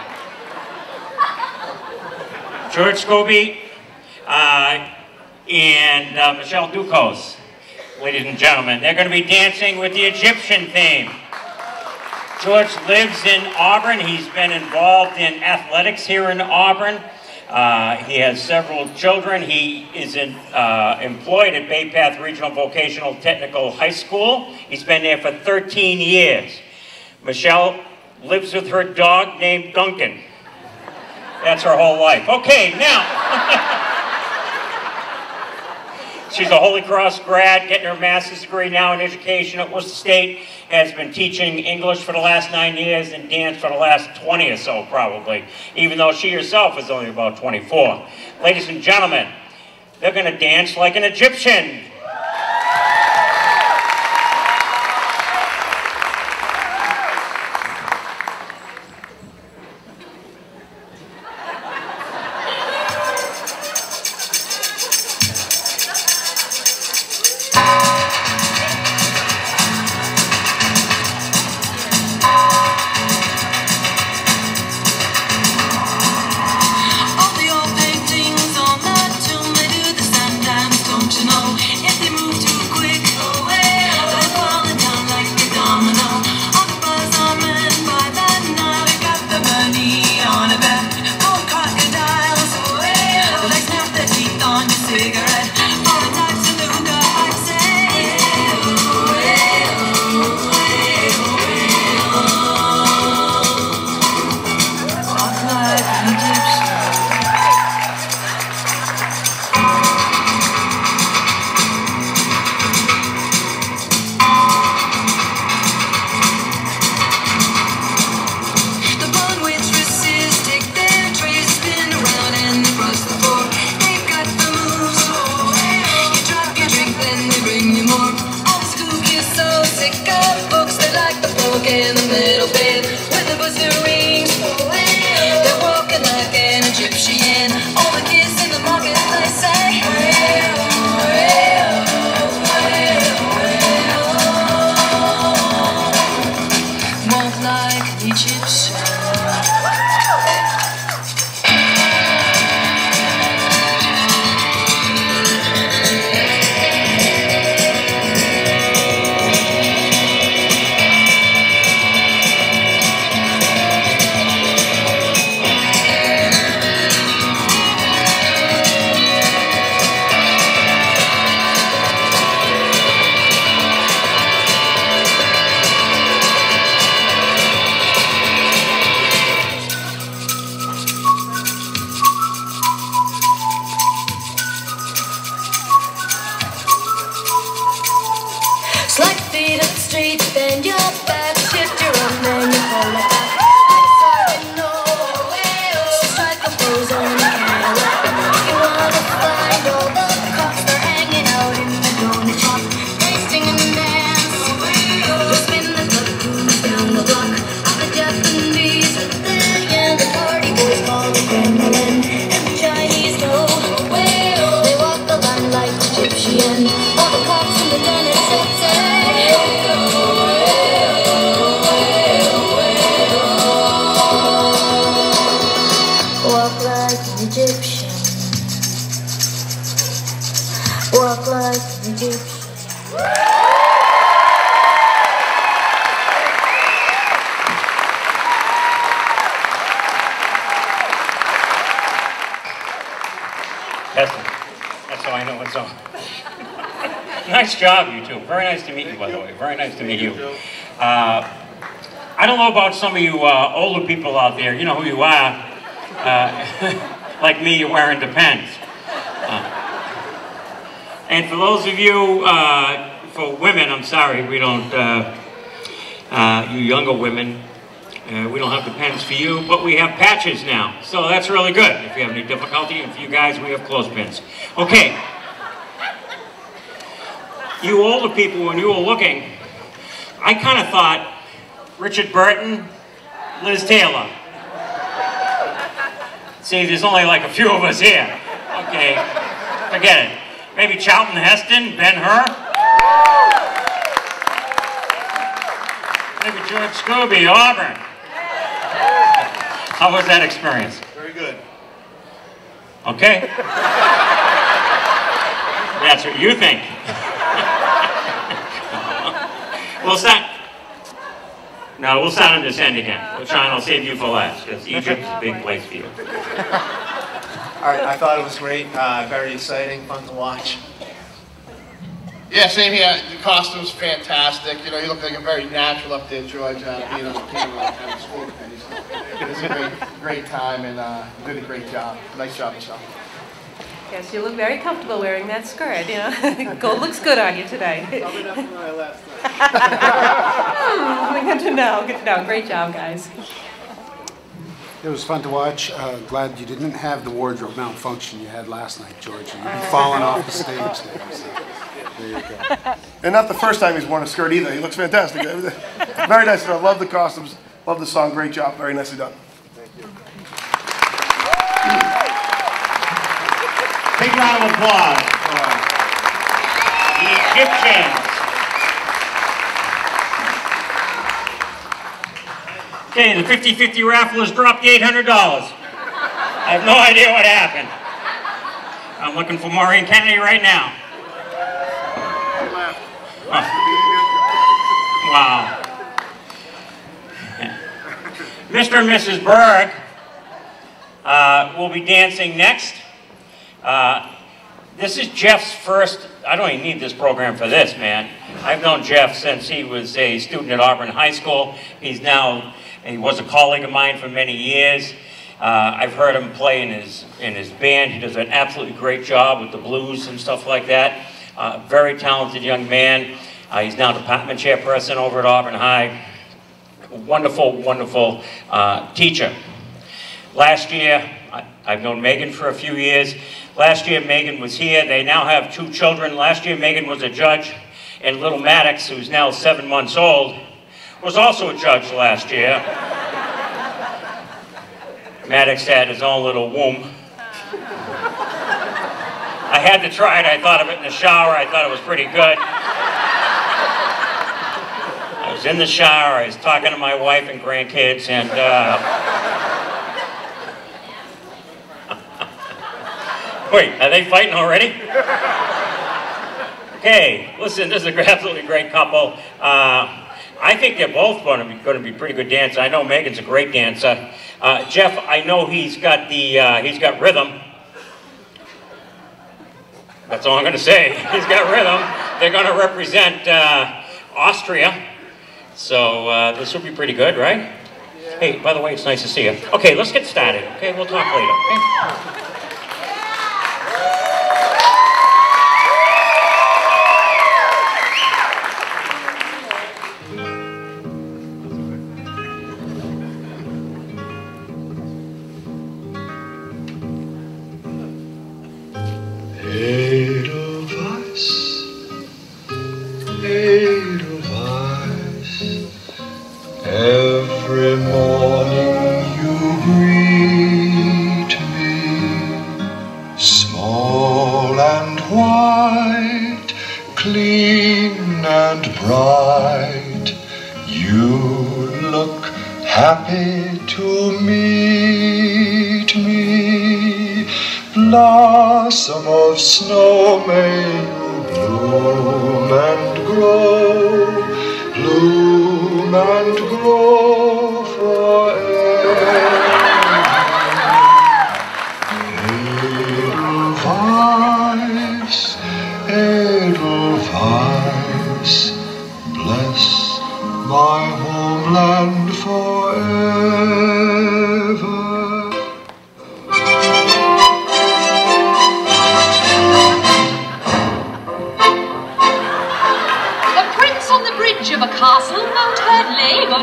George Scobie uh, and uh, Michelle Ducos, ladies and gentlemen. They're going to be dancing with the Egyptian theme. George lives in Auburn. He's been involved in athletics here in Auburn. Uh, he has several children. He is in, uh, employed at Bay Path Regional Vocational Technical High School. He's been there for 13 years. Michelle lives with her dog named Duncan. That's her whole life. Okay, now. [laughs] She's a Holy Cross grad, getting her master's degree now in education at Worcester State, has been teaching English for the last nine years and dance for the last 20 or so, probably, even though she herself is only about 24. Ladies and gentlemen, they're going to dance like an Egyptian. Some of you uh, older people out there. You know who you are. Uh, [laughs] like me, you're wearing Depends. Uh, and for those of you, uh, for women, I'm sorry, we don't, uh, uh, you younger women, we don't have Depends for you, but we have patches now. So that's really good if you have any difficulty. And for you guys, we have clothespins. Okay. You older people, when you were looking, I kind of thought Richard Burton, Liz Taylor. See, there's only like a few of us here. Okay, forget it. Maybe Charlton Heston, Ben Hur. Maybe George Scobie, Auburn. How was that experience? Very good. Okay. That's what you think. [laughs] we'll start. No, we'll start on this end again. We'll try and I'll save you for last, because Egypt's a big place for you. [laughs] All right, I thought it was great, uh, very exciting, fun to watch. Yeah, same here. The costume's fantastic. You know, you look like a very natural up there, George, uh, being on the camera and the school it was a great, great time, and uh, you did a great job. Nice job, Michelle. Yes, you look very comfortable wearing that skirt, you know. [laughs] Gold looks good on you today. Probably not from my last [laughs] Good to know, good to know. Great job, guys. It was fun to watch. Uh, Glad you didn't have the wardrobe malfunction you had last night, George. You'd be falling off the stage there. so There you go. And not the first time he's worn a skirt either. He looks fantastic. [laughs] Very nice. I love the costumes. Love the song. Great job. Very nicely done. Big round of applause for the Egyptians. Okay, the 50-50 raffle has dropped $800. I have no idea what happened. I'm looking for Maureen Kennedy right now. Oh. Wow. Mr. and Mrs. Berg uh, will be dancing next. Uh, this is Jeff's first, I don't even need this program for this, man. I've known Jeff since he was a student at Auburn High School. He's now, he was a colleague of mine for many years. Uh, I've heard him play in his, in his band. He does an absolutely great job with the blues and stuff like that. Uh, very talented young man. Uh, he's now department chairperson over at Auburn High. Wonderful, wonderful uh, teacher. Last year, I, I've known Megan for a few years. Last year, Megan was here. They now have two children. Last year, Megan was a judge, and little Maddox, who's now seven months old, was also a judge last year. Maddox had his own little womb. I had to try it. I thought of it in the shower. I thought it was pretty good. I was in the shower, I was talking to my wife and grandkids, and uh, wait, are they fighting already? Okay, listen, this is an absolutely great couple. Uh, I think they're both going to be going to be pretty good dancers. I know Megan's a great dancer. Uh, Jeff, I know he's got the uh, he's got rhythm. That's all I'm going to say. [laughs] He's got rhythm. They're going to represent uh, Austria, so uh, this will be pretty good, right? Hey, by the way, it's nice to see you. Okay, let's get started. Okay, we'll talk later. Okay? And bright, you look happy to meet me. Blossom of snow, may you bloom and grow, bloom and grow forever. Homeland forever. A prince on the bridge of a castle, Mount Hurdley, the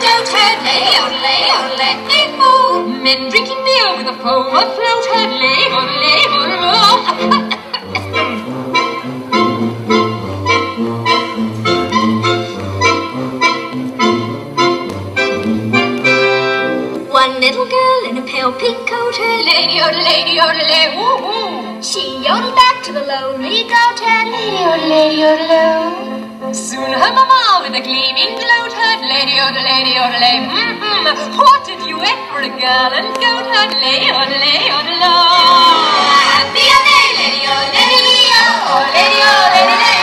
d'out, Hurdley, ooh. Men drinking beer with a foam afloat, Hurdley, Odelay, Odelay. One little girl in a pale pink coat, her lady, oh, lady, oh, lady, woo, woo. She yodeled back to the lonely goat, her lady, oh, lady, oh, lady. Soon her mamma with a gleaming gloat heard lady, oh, the lady, oh, the lady, mm-hmm. What did you eat for a girl and goat heard lady, oh, oh, the lady. Happy lady,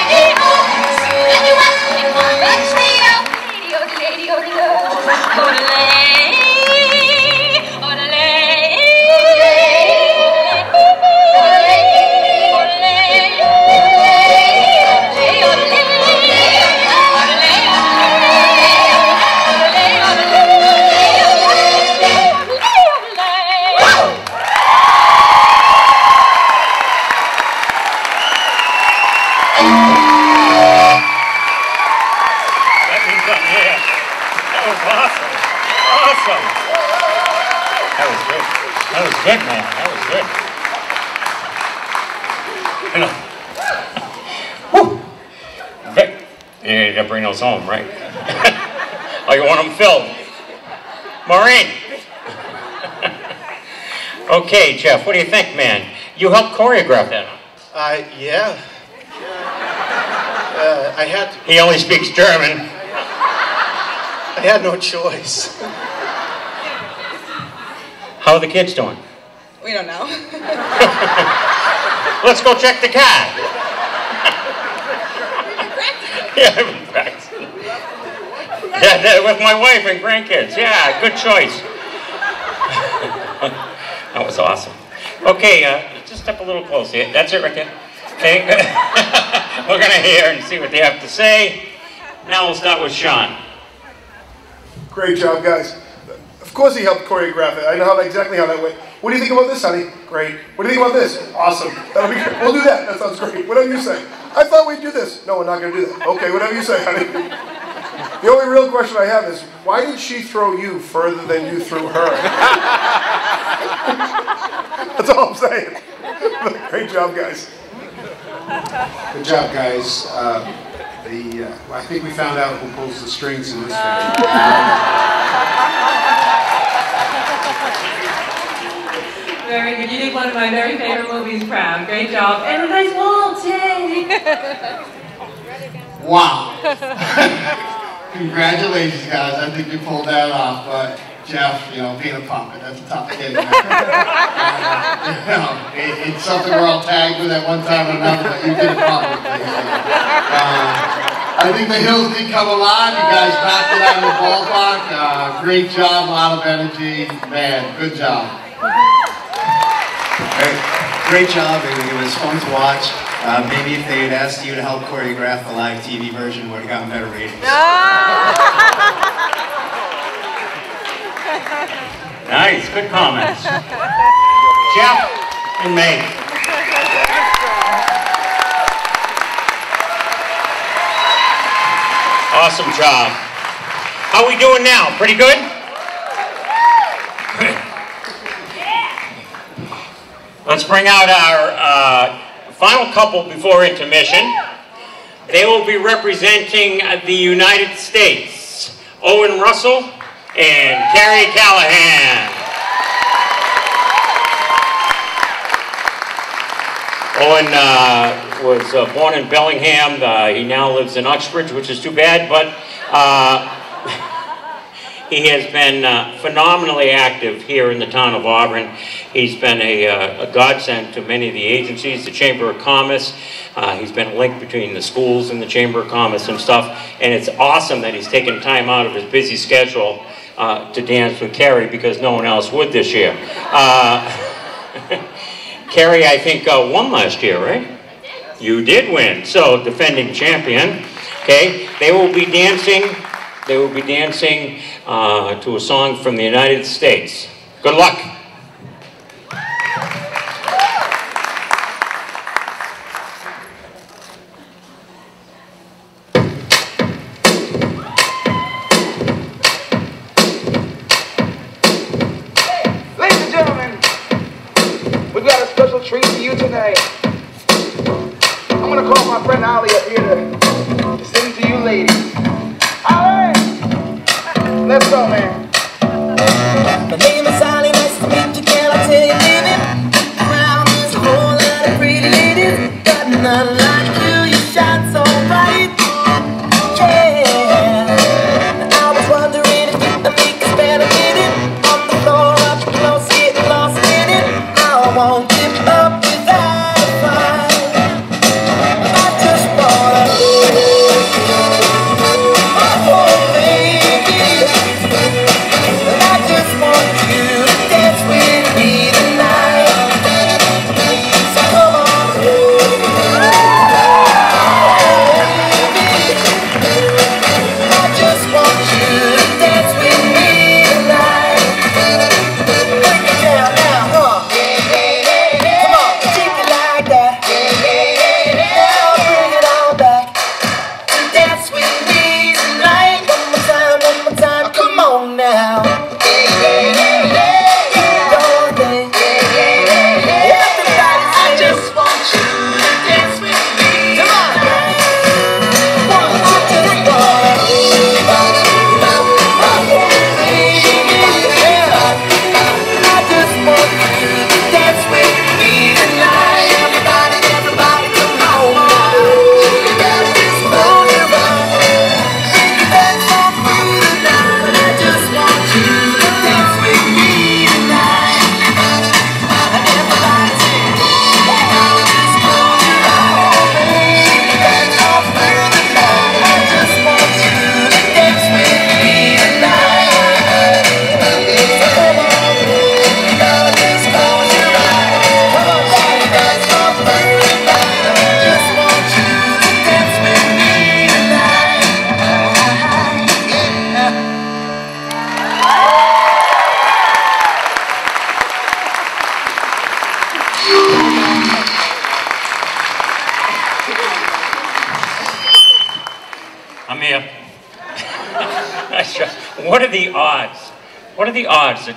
bring those home, right? oh, you want them filled? Maureen. [laughs] okay, Jeff, what do you think, man? You helped choreograph that. huh? Uh, yeah. Uh, I had to. He only speaks German. I had no choice. [laughs] How are the kids doing? We don't know. [laughs] Let's go check the car. [laughs] yeah. Yeah, with my wife and grandkids. Yeah, good choice. [laughs] that was awesome. Okay, uh, just step a little closer. That's it right. Okay, [laughs] we're gonna hear and see what they have to say. Now we'll start with Sean. Great job, guys. Of course he helped choreograph it. I know how exactly how that went. What do you think about this, honey? Great. What do you think about this? Awesome. That'll be great. We'll do that. That sounds great. Whatever you say. I thought we'd do this. No, we're not going to do that. Okay, whatever you say, honey. The only real question I have is, why did she throw you further than you threw her? [laughs] That's all I'm saying. Great job, guys. Good job, guys. Uh, the, uh, I think we found out who pulls the strings in this family. [laughs] Very good. You did one of my very favorite movies, Proud. Great job. And a nice waltz, yay! Wow. [laughs] Congratulations, guys. I think you pulled that off. But Jeff, you know, being a puppet, that's a tough man. Uh, [laughs] you know, it, it's something we're all tagged with at one time or another, but you did it publicly. Uh, I think the hills did come alive. You guys knocked it out of the ballpark. Uh, great job, a lot of energy. Man, good job. Great, great job. It, it was fun to watch. Uh, maybe if they had asked you to help choreograph the live TV version, would have gotten better ratings. [laughs] Nice, good comments. [laughs] Jeff and May. Awesome job. How are we doing now? Pretty good? Let's bring out our uh, final couple before intermission. They will be representing the United States. Owen Russell and Carrie Callahan. Owen uh, was uh, born in Bellingham. Uh, he now lives in Uxbridge, which is too bad, but uh, [laughs] he has been uh, phenomenally active here in the town of Auburn. He's been a, uh, a godsend to many of the agencies, the Chamber of Commerce. Uh, he's been a link between the schools and the Chamber of Commerce and stuff. And it's awesome that he's taken time out of his busy schedule uh, to dance with Carrie because no one else would this year. Uh, [laughs] Carrie, I think, uh, won last year, right? You did win. So, defending champion. Okay, they will be dancing. They will be dancing uh, to a song from the United States. Good luck.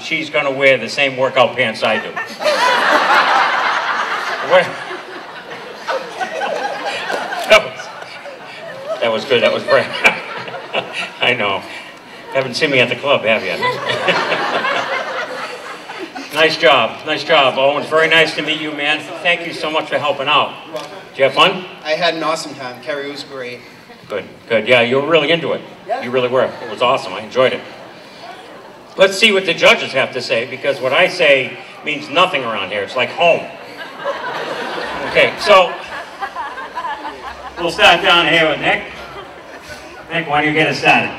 She's going to wear the same workout pants I do? That, was, that was good. That was great. [laughs] I know. Haven't seen me at the club, have you? [laughs] Nice job, nice job. Oh, it's very nice to meet you, man. Thank you so much for helping out. Did you have fun? I had an awesome time. Kerry was great. Good, good. Yeah, you were really into it. You really were. It was awesome. I enjoyed it. Let's see what the judges have to say, because what I say means nothing around here. It's like home. Okay, so we'll start down here with Nick. Nick, why don't you get us started?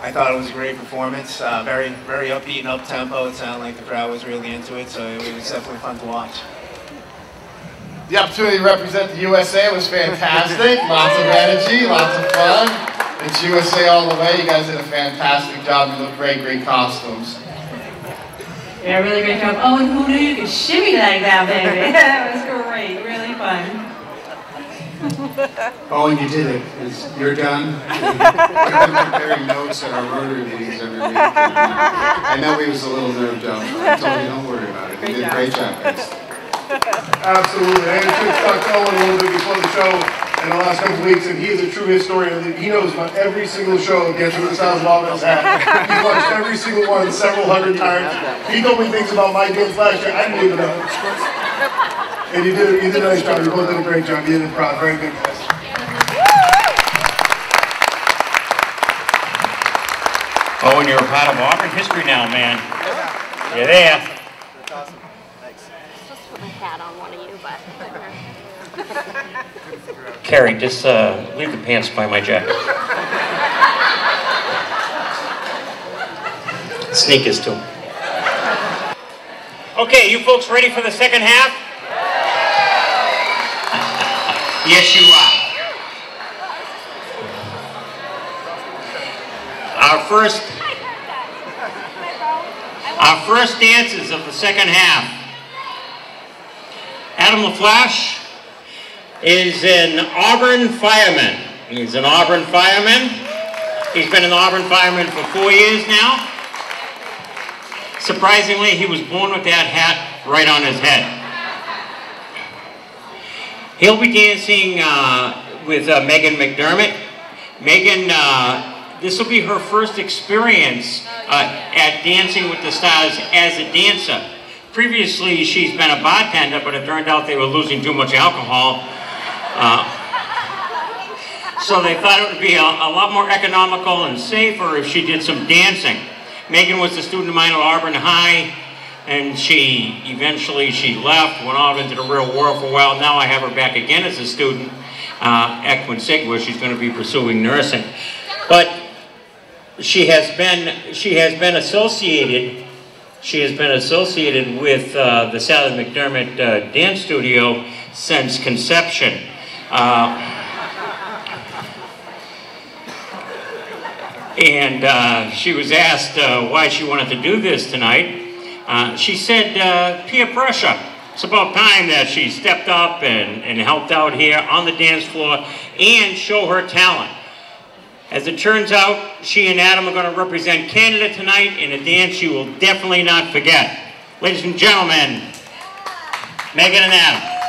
I thought it was a great performance. Uh, very, very upbeat and up tempo. It sounded like the crowd was really into it, so it was definitely fun to watch. The opportunity to represent the USA was fantastic. lots of energy, lots of fun. It's USA all the way. You guys did a fantastic job. You look great, great costumes. Yeah, really great job. Oh, and who knew you could shimmy like that, baby? [laughs] that was great. Really fun. [laughs] Oh, and you did it. It's- You're done. We've been comparing notes at our Rotary meetings every week. and I know he was a little nerve dumb. I told you, don't worry about it. You did a great job, guys. Absolutely. I introduced Dr. Owen a little bit before the show in the last couple of weeks, and he is a true historian. He knows about every single show Gets with the Styles Wildman's hat. He's watched every single one several hundred times. He told me things about my games last year I didn't even know. And you did, you did a nice job. You both did a great job. You did it proud. Very good, guys. Oh, and you're a part of Auburn history now, man. You're there. Carrie, just uh, leave the pants by my jacket. Sneakers too. Okay, you folks ready for the second half? [laughs] Yes, you are. Our first, our first dances of the second half. Adam LaFlash is an Auburn fireman. He's an Auburn fireman. He's been an Auburn fireman for four years now. Surprisingly, he was born with that hat right on his head. He'll be dancing uh, with uh, Megan McDermott. Megan, uh, this will be her first experience uh, at Dancing with the Stars as a dancer. Previously, she's been a bartender, but it turned out they were losing too much alcohol. Uh, so they thought it would be a, a lot more economical and safer if she did some dancing. Megan was a student of mine at Auburn High, and she eventually she left, went out into the real world for a while. Now I have her back again as a student uh, at Quincy, where she's going to be pursuing nursing. But she has been she has been associated she has been associated with uh, the Sally McDermott uh, Dance Studio since conception. Uh, and uh, she was asked uh, why she wanted to do this tonight. Uh, she said, uh, peer pressure. It's about time that she stepped up and, and helped out here on the dance floor and show her talent. As it turns out, she and Adam are going to represent Canada tonight in a dance you will definitely not forget. Ladies and gentlemen, Megan and Adam.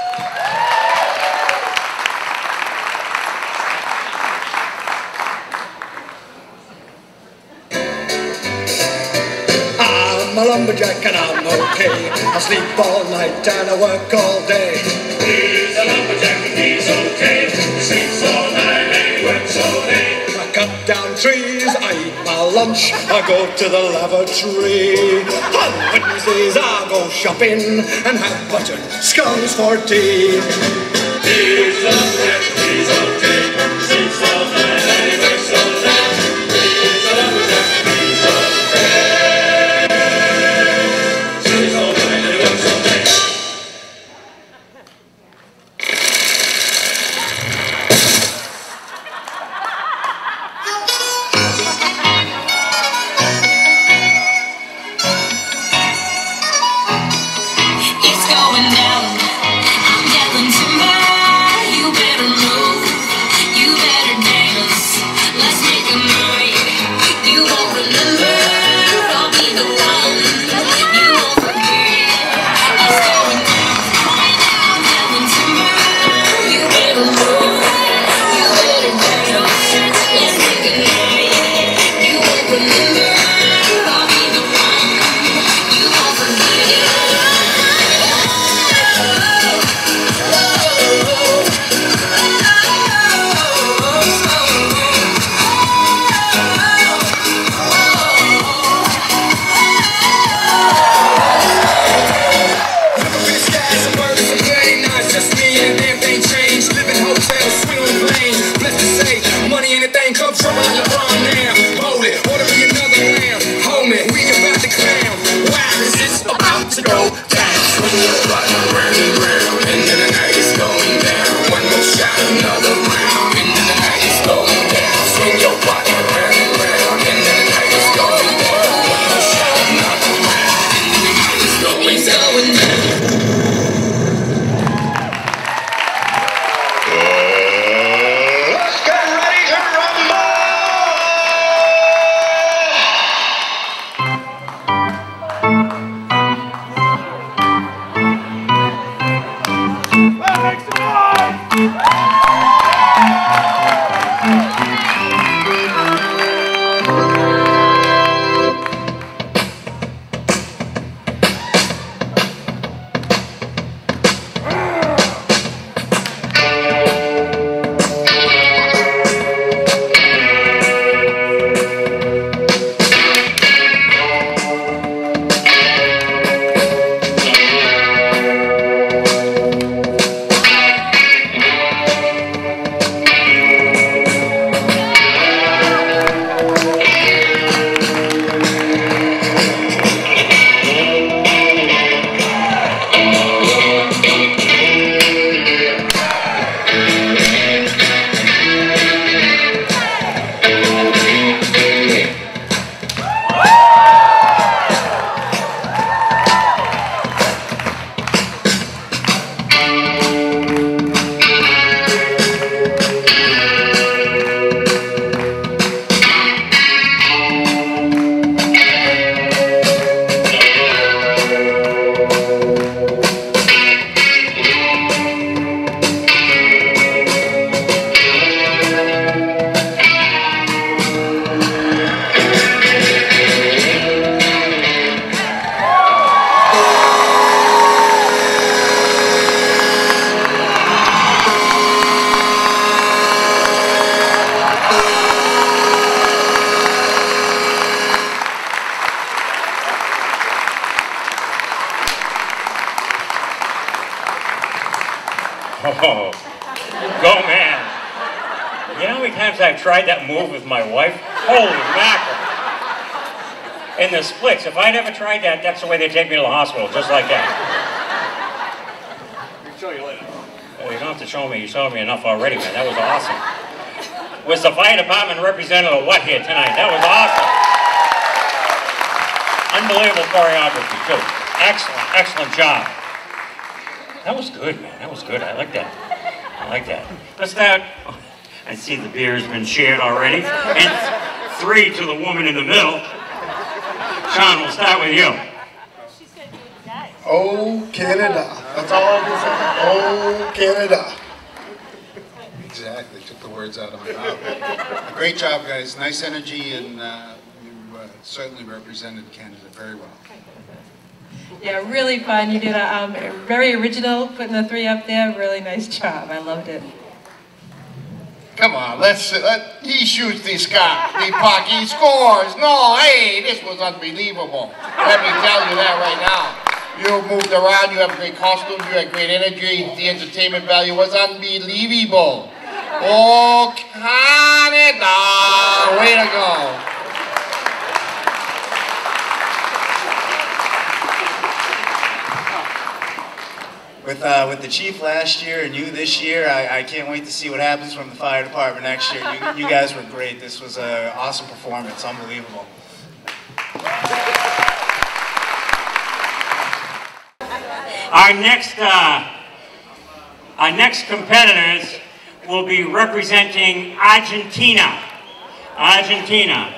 Lumberjack and I'm okay. I sleep all night and I work all day. He's a lumberjack and he's okay. He sleeps all night and he works all day. I cut down trees, I eat my lunch, I go to the lavatory. On Wednesdays I go shopping and have button scones for tea. He's a lumberjack, he's okay. Tried that move with my wife? Holy mackerel. In the splits, if I'd ever tried that, that's the way they take me to the hospital, just like that. I'll show you later. Oh, you don't have to show me, you showed me enough already, man. That was awesome. Was the fire department representative what here tonight? That was awesome. Unbelievable choreography, too. Excellent, excellent job. That was good, man. That was good. I like that. I like that. Let's start. I see the beer has been shared already. And three to the woman in the middle. Sean, we'll start with you. Oh, Canada. That's all I can say. Oh, Canada. Exactly, took the words out of my mouth. Great job, guys. Nice energy, and uh, you uh, certainly represented Canada very well. Yeah, really fun. You did a um, very original, putting the three up there. Really nice job. I loved it. Come on, let's uh, let he shoots the sky, the puck, he scores. No, hey, this was unbelievable. Let me tell you that right now. You moved around, you have great costumes, you had great energy, the entertainment value was unbelievable. Oh, Canada, way to go. With, uh, with the chief last year and you this year, I, I can't wait to see what happens from the fire department next year. You, you guys were great. This was an awesome performance. Unbelievable. Our next, uh, our next competitors will be representing Argentina. Argentina.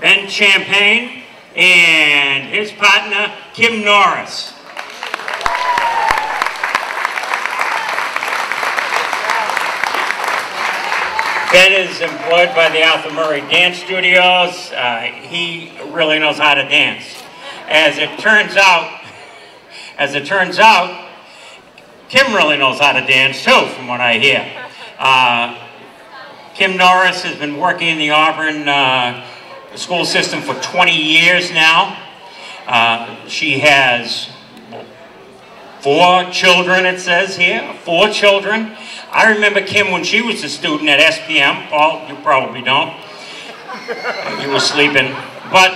Ben Champagne and his partner, Kim Norris. Ben is employed by the Arthur Murray Dance Studios. Uh, he really knows how to dance. As it turns out, as it turns out, Kim really knows how to dance too, from what I hear. Uh, Kim Norris has been working in the Auburn uh, school system for 20 years now. Uh, she has four children, it says here, four children. I remember Kim when she was a student at SPM. Paul, you probably don't. You were sleeping. But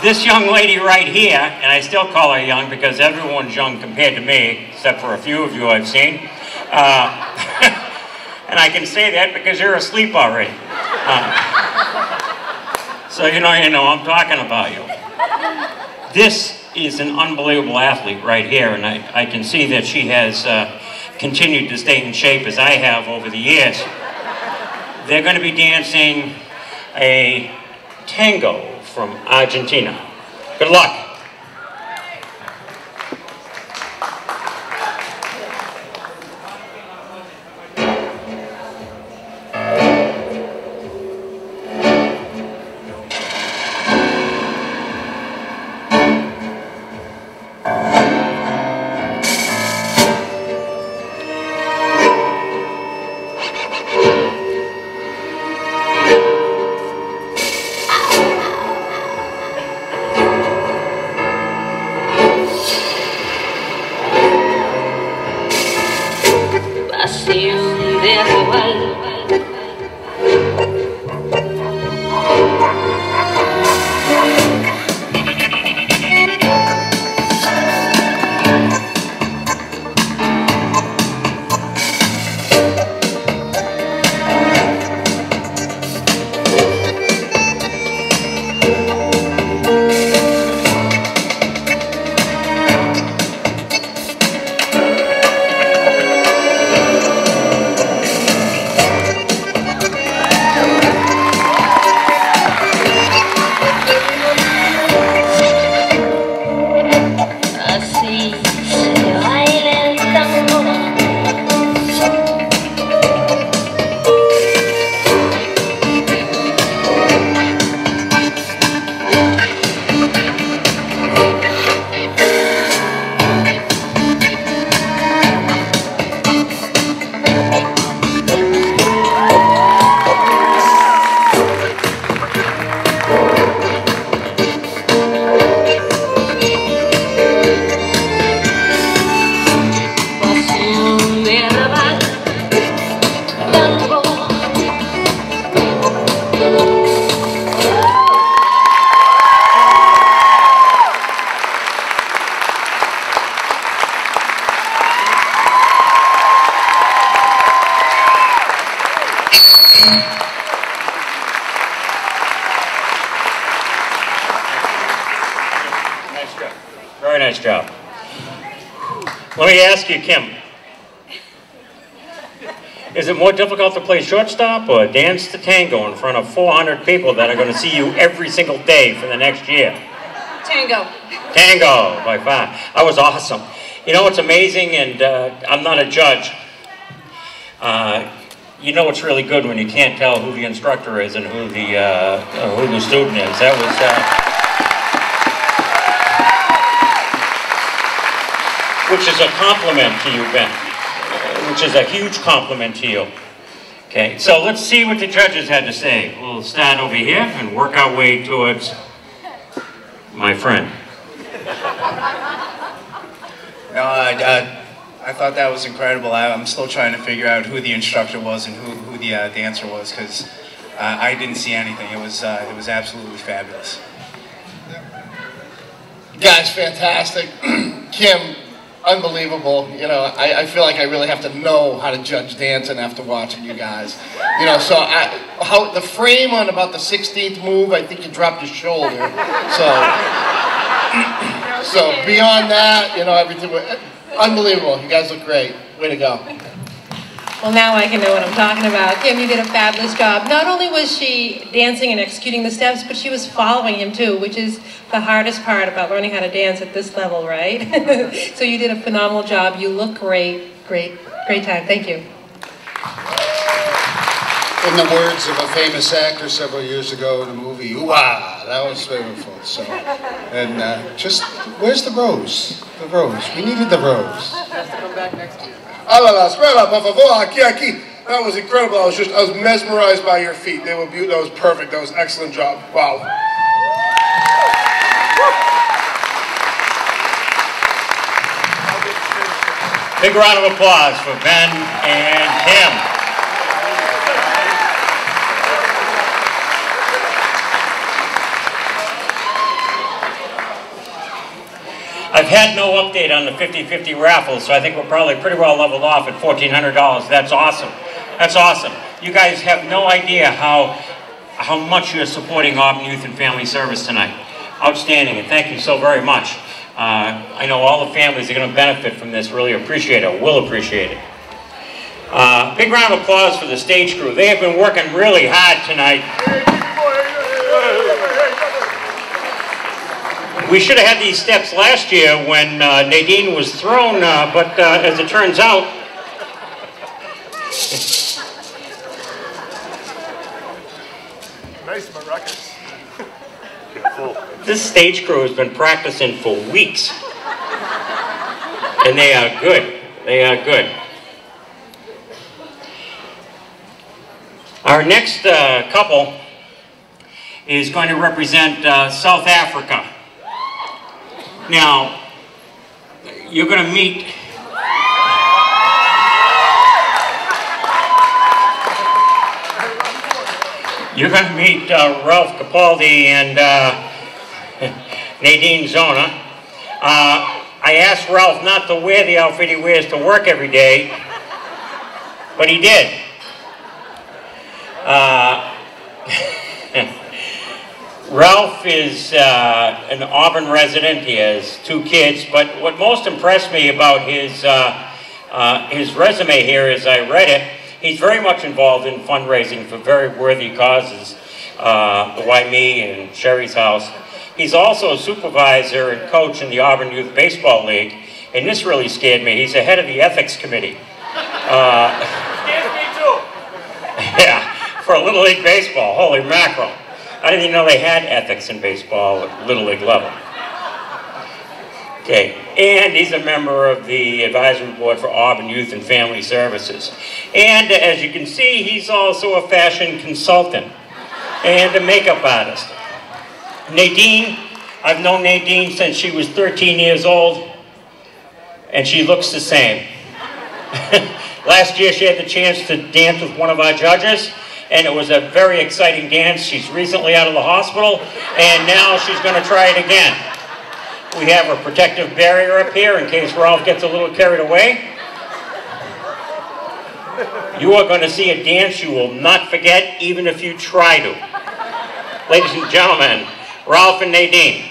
this young lady right here, and I still call her young because everyone's young compared to me, except for a few of you I've seen. Uh, [laughs] and I can say that because you're asleep already. Uh, so you know, you know, I'm talking about you. This is an unbelievable athlete right here, and I, I can see that she has uh, continued to stay in shape as I have over the years. They're going to be dancing a tango from Argentina. Good luck. Ask you, Kim. Is it more difficult to play shortstop or dance the tango in front of 400 people that are going to see you every single day for the next year? Tango. Tango, by far. That was awesome. You know what's amazing, and uh, I'm not a judge. Uh, you know it's really good when you can't tell who the instructor is and who the uh, uh, who the student is. That was. Which is a compliment to you, Ben. Which is a huge compliment to you. Okay, so let's see what the judges had to say. We'll stand over here and work our way towards my friend. No, I, I, I thought that was incredible. I, I'm still trying to figure out who the instructor was and who, who the uh, dancer was because uh, I didn't see anything. It was, uh, it was absolutely fabulous. Guys, fantastic. [clears throat] Kim, unbelievable. You know, I, I feel like I really have to know how to judge dancing after watching you guys. You know, so I, how the frame on about the 16th move, I think you dropped your shoulder. So, [laughs] so beyond that, you know, everything was uh, unbelievable. You guys look great. Way to go. Well, now I can know what I'm talking about. Kim, you did a fabulous job. Not only was she dancing and executing the steps, but she was following him too, which is the hardest part about learning how to dance at this level, right? [laughs] so you did a phenomenal job. You look great. Great, great time. Thank you. In the words of a famous actor several years ago in a movie, ooh-ah, that was flavorful. So, and uh, just, where's the rose? The rose. We needed the rose. Ah la la, That was incredible. I was just, I was mesmerized by your feet. They were beautiful. That was perfect. That was excellent job. Wow. Big round of applause for Ben and Kim. I've had no update on the 50-50 raffle, so I think we're probably pretty well leveled off at $1,400. That's awesome. That's awesome. You guys have no idea how, how much you're supporting Auburn Youth and Family Service tonight. Outstanding, and thank you so very much. Uh, I know all the families are going to benefit from this, really appreciate it, will appreciate it. Uh, big round of applause for the stage crew. They have been working really hard tonight. We should have had these steps last year when uh, Nadine was thrown, uh, but uh, as it turns out, Nice maracas. this stage crew has been practicing for weeks. And they are good. They are good. Our next uh, couple is going to represent uh, South Africa. Now, you're going to meet You're going to meet uh, Ralph Capaldi and uh, [laughs] Nadine Zona. Uh, I asked Ralph not to wear the outfit he wears to work every day, but he did. [laughs] Ralph is uh, an Auburn resident. He has two kids, but what most impressed me about his uh, uh, his resume here, as I read it, he's very much involved in fundraising for very worthy causes, uh, the Why Me and Sherry's House. He's also a supervisor and coach in the Auburn Youth Baseball League, and this really scared me. He's the head of the ethics committee. Uh, [laughs] yeah, for a Little League Baseball, holy mackerel. I didn't even know they had ethics in baseball at Little League level. Okay, and he's a member of the advisory board for Auburn Youth and Family Services. And as you can see, he's also a fashion consultant and a makeup artist. Nadine, I've known Nadine since she was 13 years old, and she looks the same. [laughs] Last year she had the chance to dance with one of our judges, and it was a very exciting dance. She's recently out of the hospital, and now she's going to try it again. We have a protective barrier up here in case Ralph gets a little carried away. You are going to see a dance you will not forget, even if you try to. Ladies and gentlemen, Ralph and Nadine.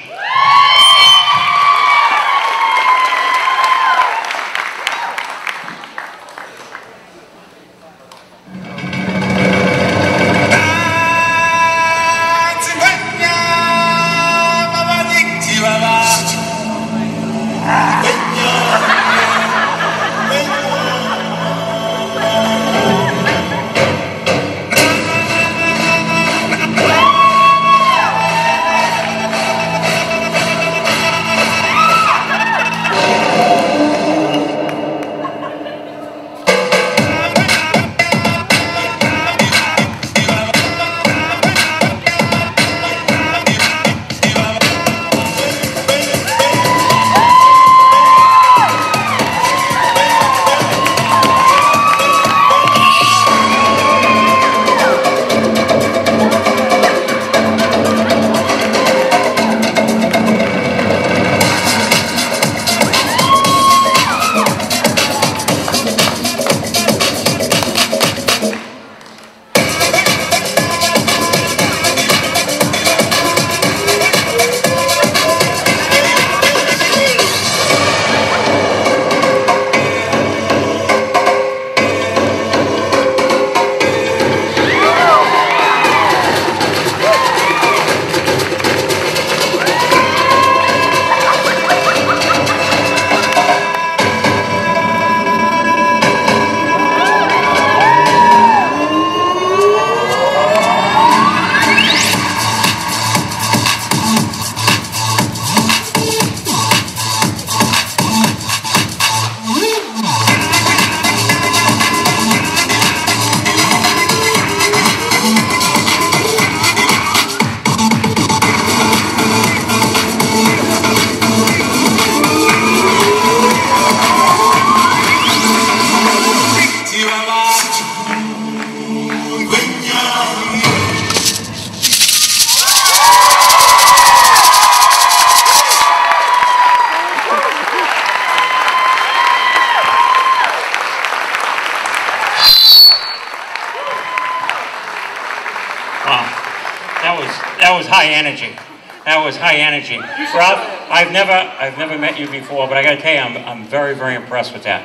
That was high energy. Ralph, I've never I've never met you before, but I got to tell you, I'm I'm very very impressed with that.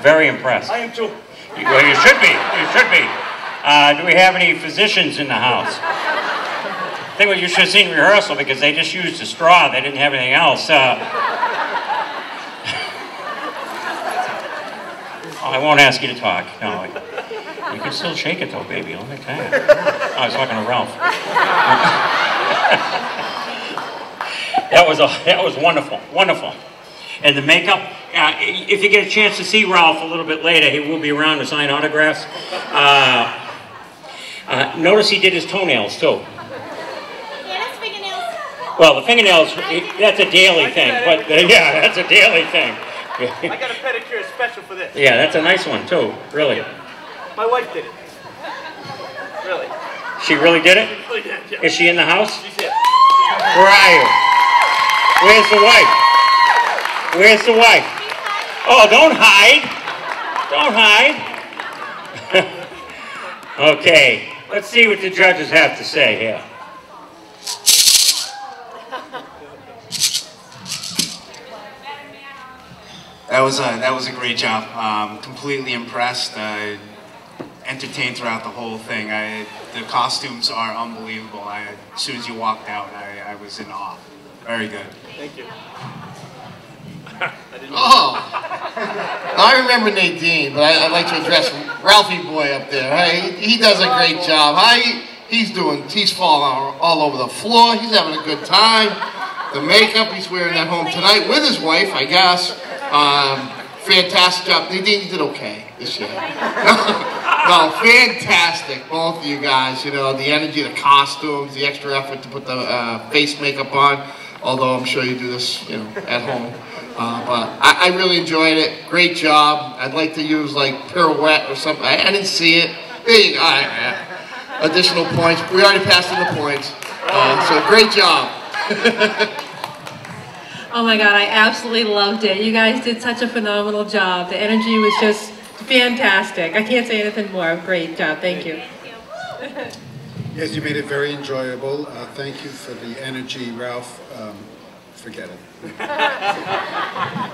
Very impressed. I am too. Well, you should be. You should be. Uh, do we have any physicians in the house? I think what you should have seen rehearsal because they just used a straw. They didn't have anything else. Uh, oh, [laughs] I won't ask you to talk. No. You can still shake it though, baby. Let me tell you. I was talking to Ralph. [laughs] that was a, that was wonderful, wonderful. And the makeup, uh, if you get a chance to see Ralph a little bit later, he will be around to sign autographs. Uh, uh, notice he did his toenails too. Yeah, that's fingernails. Well, the fingernails, that's a daily thing, but yeah, that's a daily thing. I got a pedicure special for this. Yeah, that's a nice one too, really. My wife did it. Really. She really did it? She really did, yeah. Is she in the house? She's here. Where are you? Where's the wife? Where's the wife? Oh, don't hide. Don't hide. [laughs] okay, let's see what the judges have to say here. That was a that was a great job. Um, completely impressed. Uh, entertained throughout the whole thing. I, the costumes are unbelievable. I, as soon as you walked out, I, I was in awe. Very good. Thank you. [laughs] Oh, I remember Nadine, but I, would like to address Ralphie Boy up there. Hey, he, he does a great job. Hi, he's doing, he's falling all, all over the floor. He's having a good time. The makeup, he's wearing at home tonight with his wife, I guess. Um, fantastic job. Nadine did okay this year. [laughs] no, fantastic, both of you guys. You know, the energy, the costumes, the extra effort to put the uh, face makeup on. Although I'm sure you do this, you know, at home. Uh, but I, I, really enjoyed it. Great job. I'd like to use like pirouette or something. I, I didn't see it. There you go. All right, Additional points. We already passed in the points. Uh, so great job. [laughs] Oh my God, I absolutely loved it. You guys did such a phenomenal job. The energy was just Fantastic. I can't say anything more. Great job. Thank you. Yes, you made it very enjoyable. Uh, thank you for the energy, Ralph. Um, forget it. [laughs]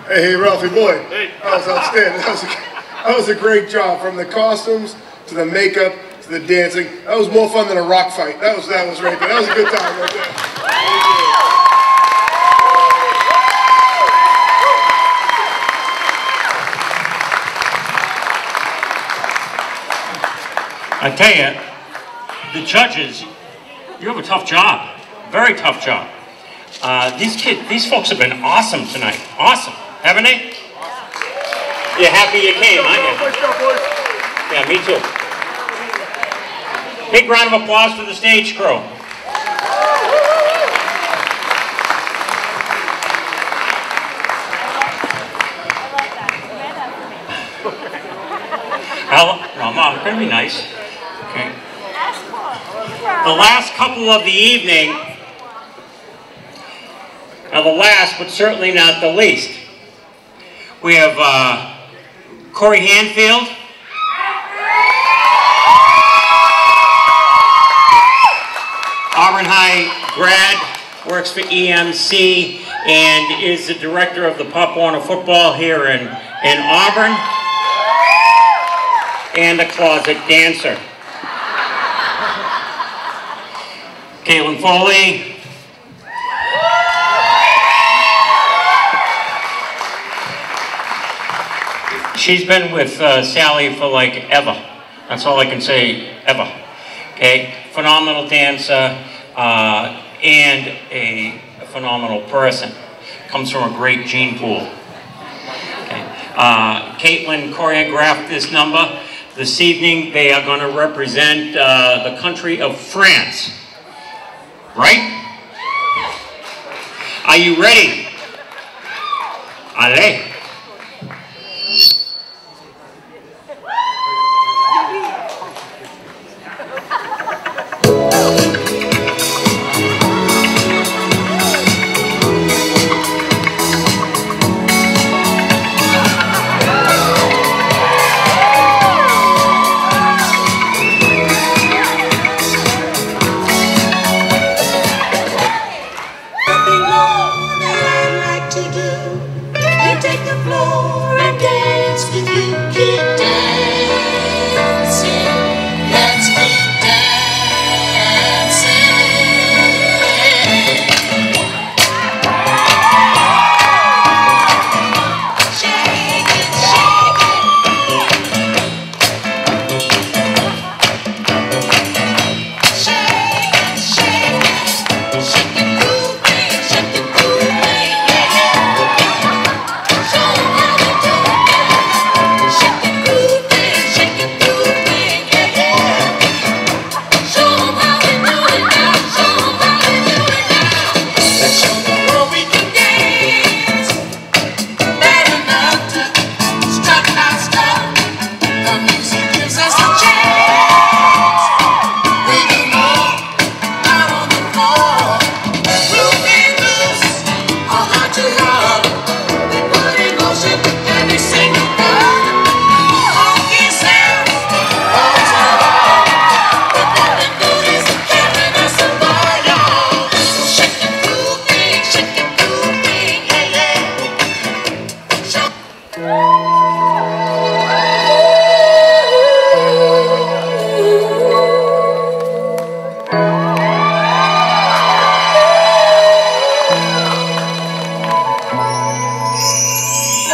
Hey, hey, Ralphie boy. Hey. That was outstanding. That was, a, that was a great job. From the costumes to the makeup to the dancing. That was more fun than a rock fight. That was that was right there. That was a good time right there. I tell you, the judges, you have a tough job. Very tough job. Uh, these kids, these folks have been awesome tonight. Awesome, haven't they? You're happy you came, aren't you? Yeah, me too. Big round of applause for the stage crew. No, Mom, gonna be nice. The last couple of the evening, now the last, but certainly not the least, we have uh, Corey Hanfield. Auburn High grad, works for EMC, and is the director of the Pop Warner football here in, in Auburn, and a closet dancer. Caitlin Foley. She's been with uh, Sally for like ever. That's all I can say, ever. Okay, phenomenal dancer uh, and a, phenomenal person. Comes from a great gene pool. Okay. Uh, Caitlin choreographed this number. This evening they are going to represent uh, the country of France. Right? Are you ready? Allez.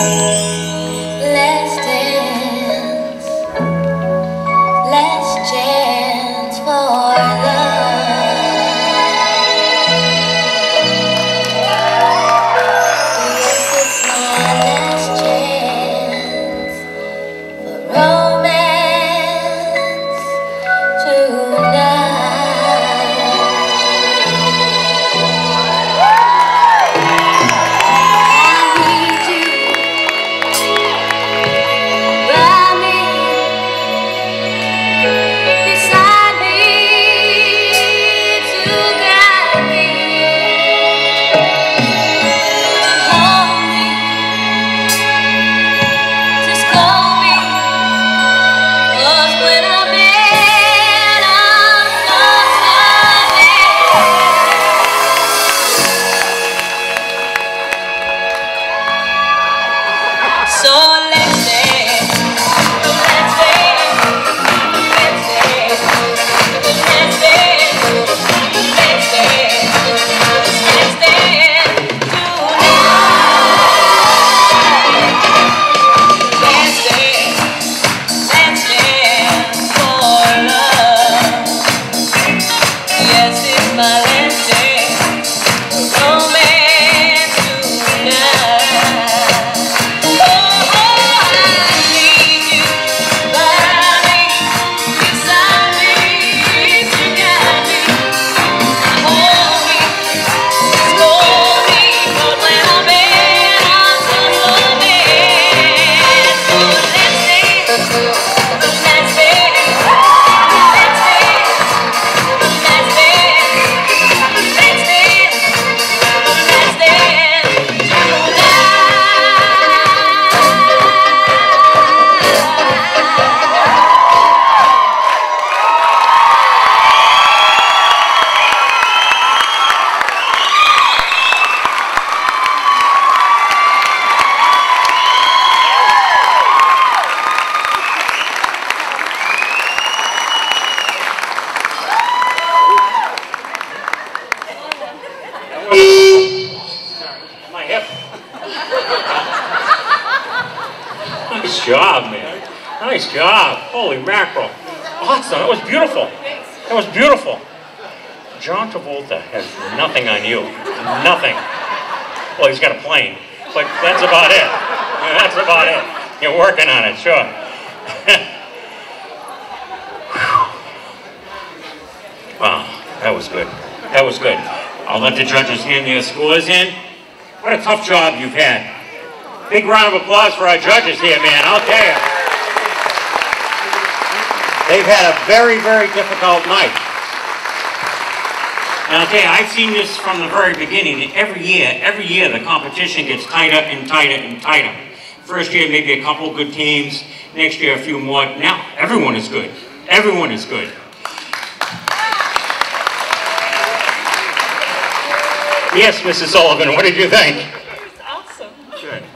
Música judges hand scores in. What a tough job you've had. Big round of applause for our judges here, man. I'll tell you. They've had a very, very difficult night. And I'll tell you, I've seen this from the very beginning. Every year, every year, the competition gets tighter and tighter and tighter. First year, maybe a couple good teams. Next year, a few more. Now, everyone is good. Everyone is good. Yes, Mrs. Sullivan, what did you think? It was awesome. Good.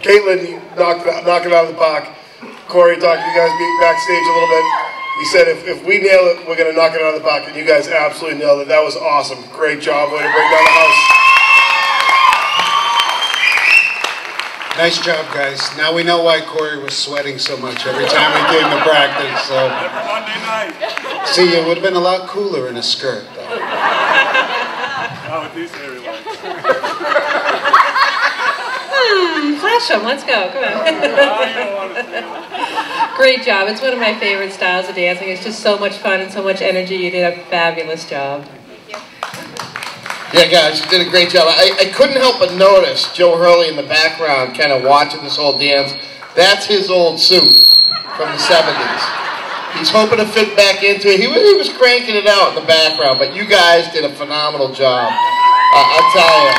Caitlin knocked, knocked it out of the park. Corey talked to you guys backstage a little bit. He said if, if we nail it, we're going to knock it out of the park. And you guys absolutely nailed it. That was awesome. Great job. Way to bring down the house. Nice job, guys. Now we know why Corey was sweating so much every time we came to practice. So. Monday night. See, it would have been a lot cooler in a skirt, though. Oh, with these hairy legs. Hmm, flash them. Let's go. Come on. Great job. It's one of my favorite styles of dancing. It's just so much fun and so much energy. You did a fabulous job. Yeah, guys, you did a great job. I, I couldn't help but notice Joe Hurley in the background, kind of watching this whole dance. That's his old suit from the 70s. He's hoping to fit back into it. He was, he was cranking it out in the background, but you guys did a phenomenal job. Uh, I'll tell you.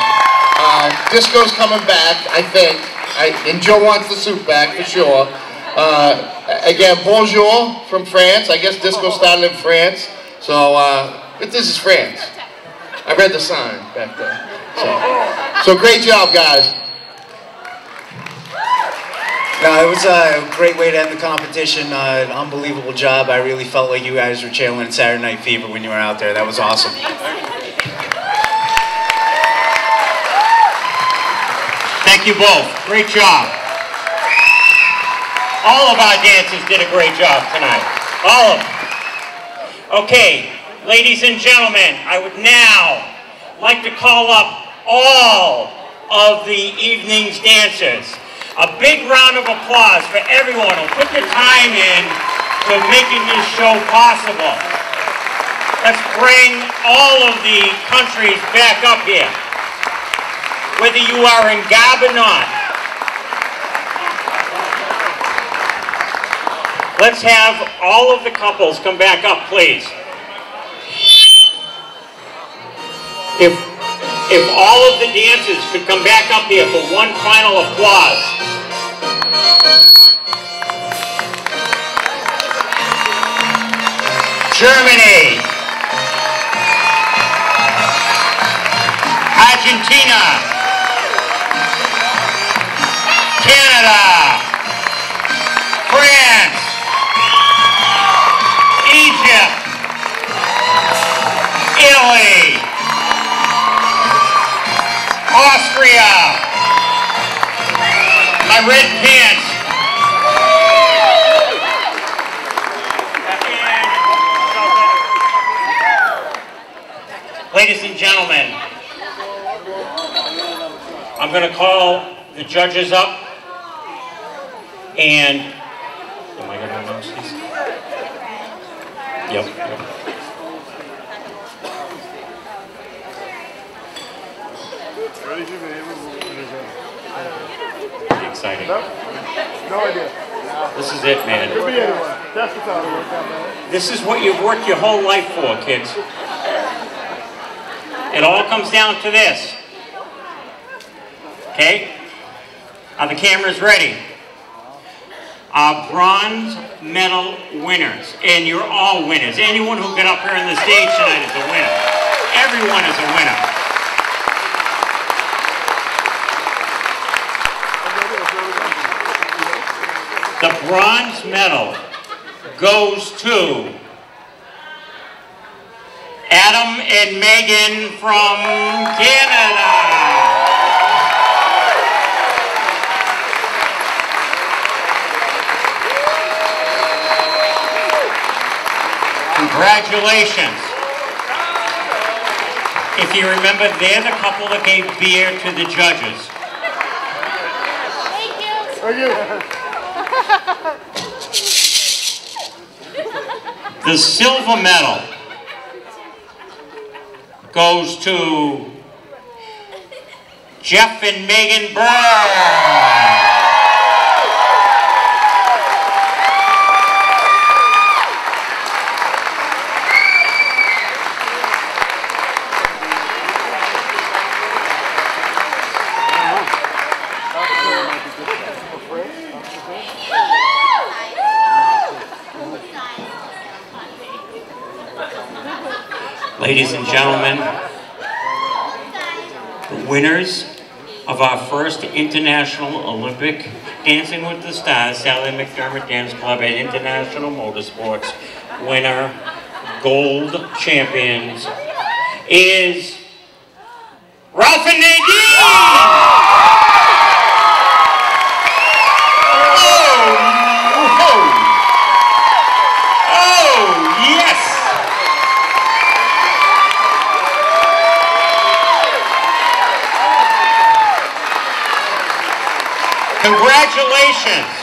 Uh, Disco's coming back, I think. I, and Joe wants the suit back for sure. Uh, again, bonjour from France. I guess Disco started in France. So, uh, but this is France. I read the sign back there. So, so great job, guys. No, it was a great way to end the competition. Uh, an unbelievable job. I really felt like you guys were channeling Saturday Night Fever when you were out there. That was awesome. Thank you both. Great job. All of our dancers did a great job tonight. All of them. Okay, ladies and gentlemen, I would now like to call up all of the evening's dancers. A big round of applause for everyone who put the time in to making this show possible. Let's bring all of the countries back up here whether you are in Gab or not. Let's have all of the couples come back up, please. If, if all of the dancers could come back up here for one final applause. Germany. Argentina. Canada, Austria, my red pants. Ladies and gentlemen, I'm going to call the judges up. And, am I gonna announce these? Yep. yep. Pretty exciting. No idea. This is it, man. Could be anyone. That's what's how it works out, man. This is what you've worked your whole life for, kids. It all comes down to this. Okay? Are the cameras ready? Our bronze medal winners, and you're all winners. Anyone who got up here on the stage tonight is a winner. Everyone is a winner. The bronze medal goes to Adam and Megan from Canada. Congratulations. If you remember, they're the couple that gave beer to the judges. Thank you. Thank you. The silver medal goes to Jeff and Megan Burr. Ladies and gentlemen, the winners of our first International Olympic Dancing with the Stars, Sally McDermott Dance Club at International Motorsports, winner, gold champions, is Ralph and Nadine! Oh, oh, oh, yes! Congratulations!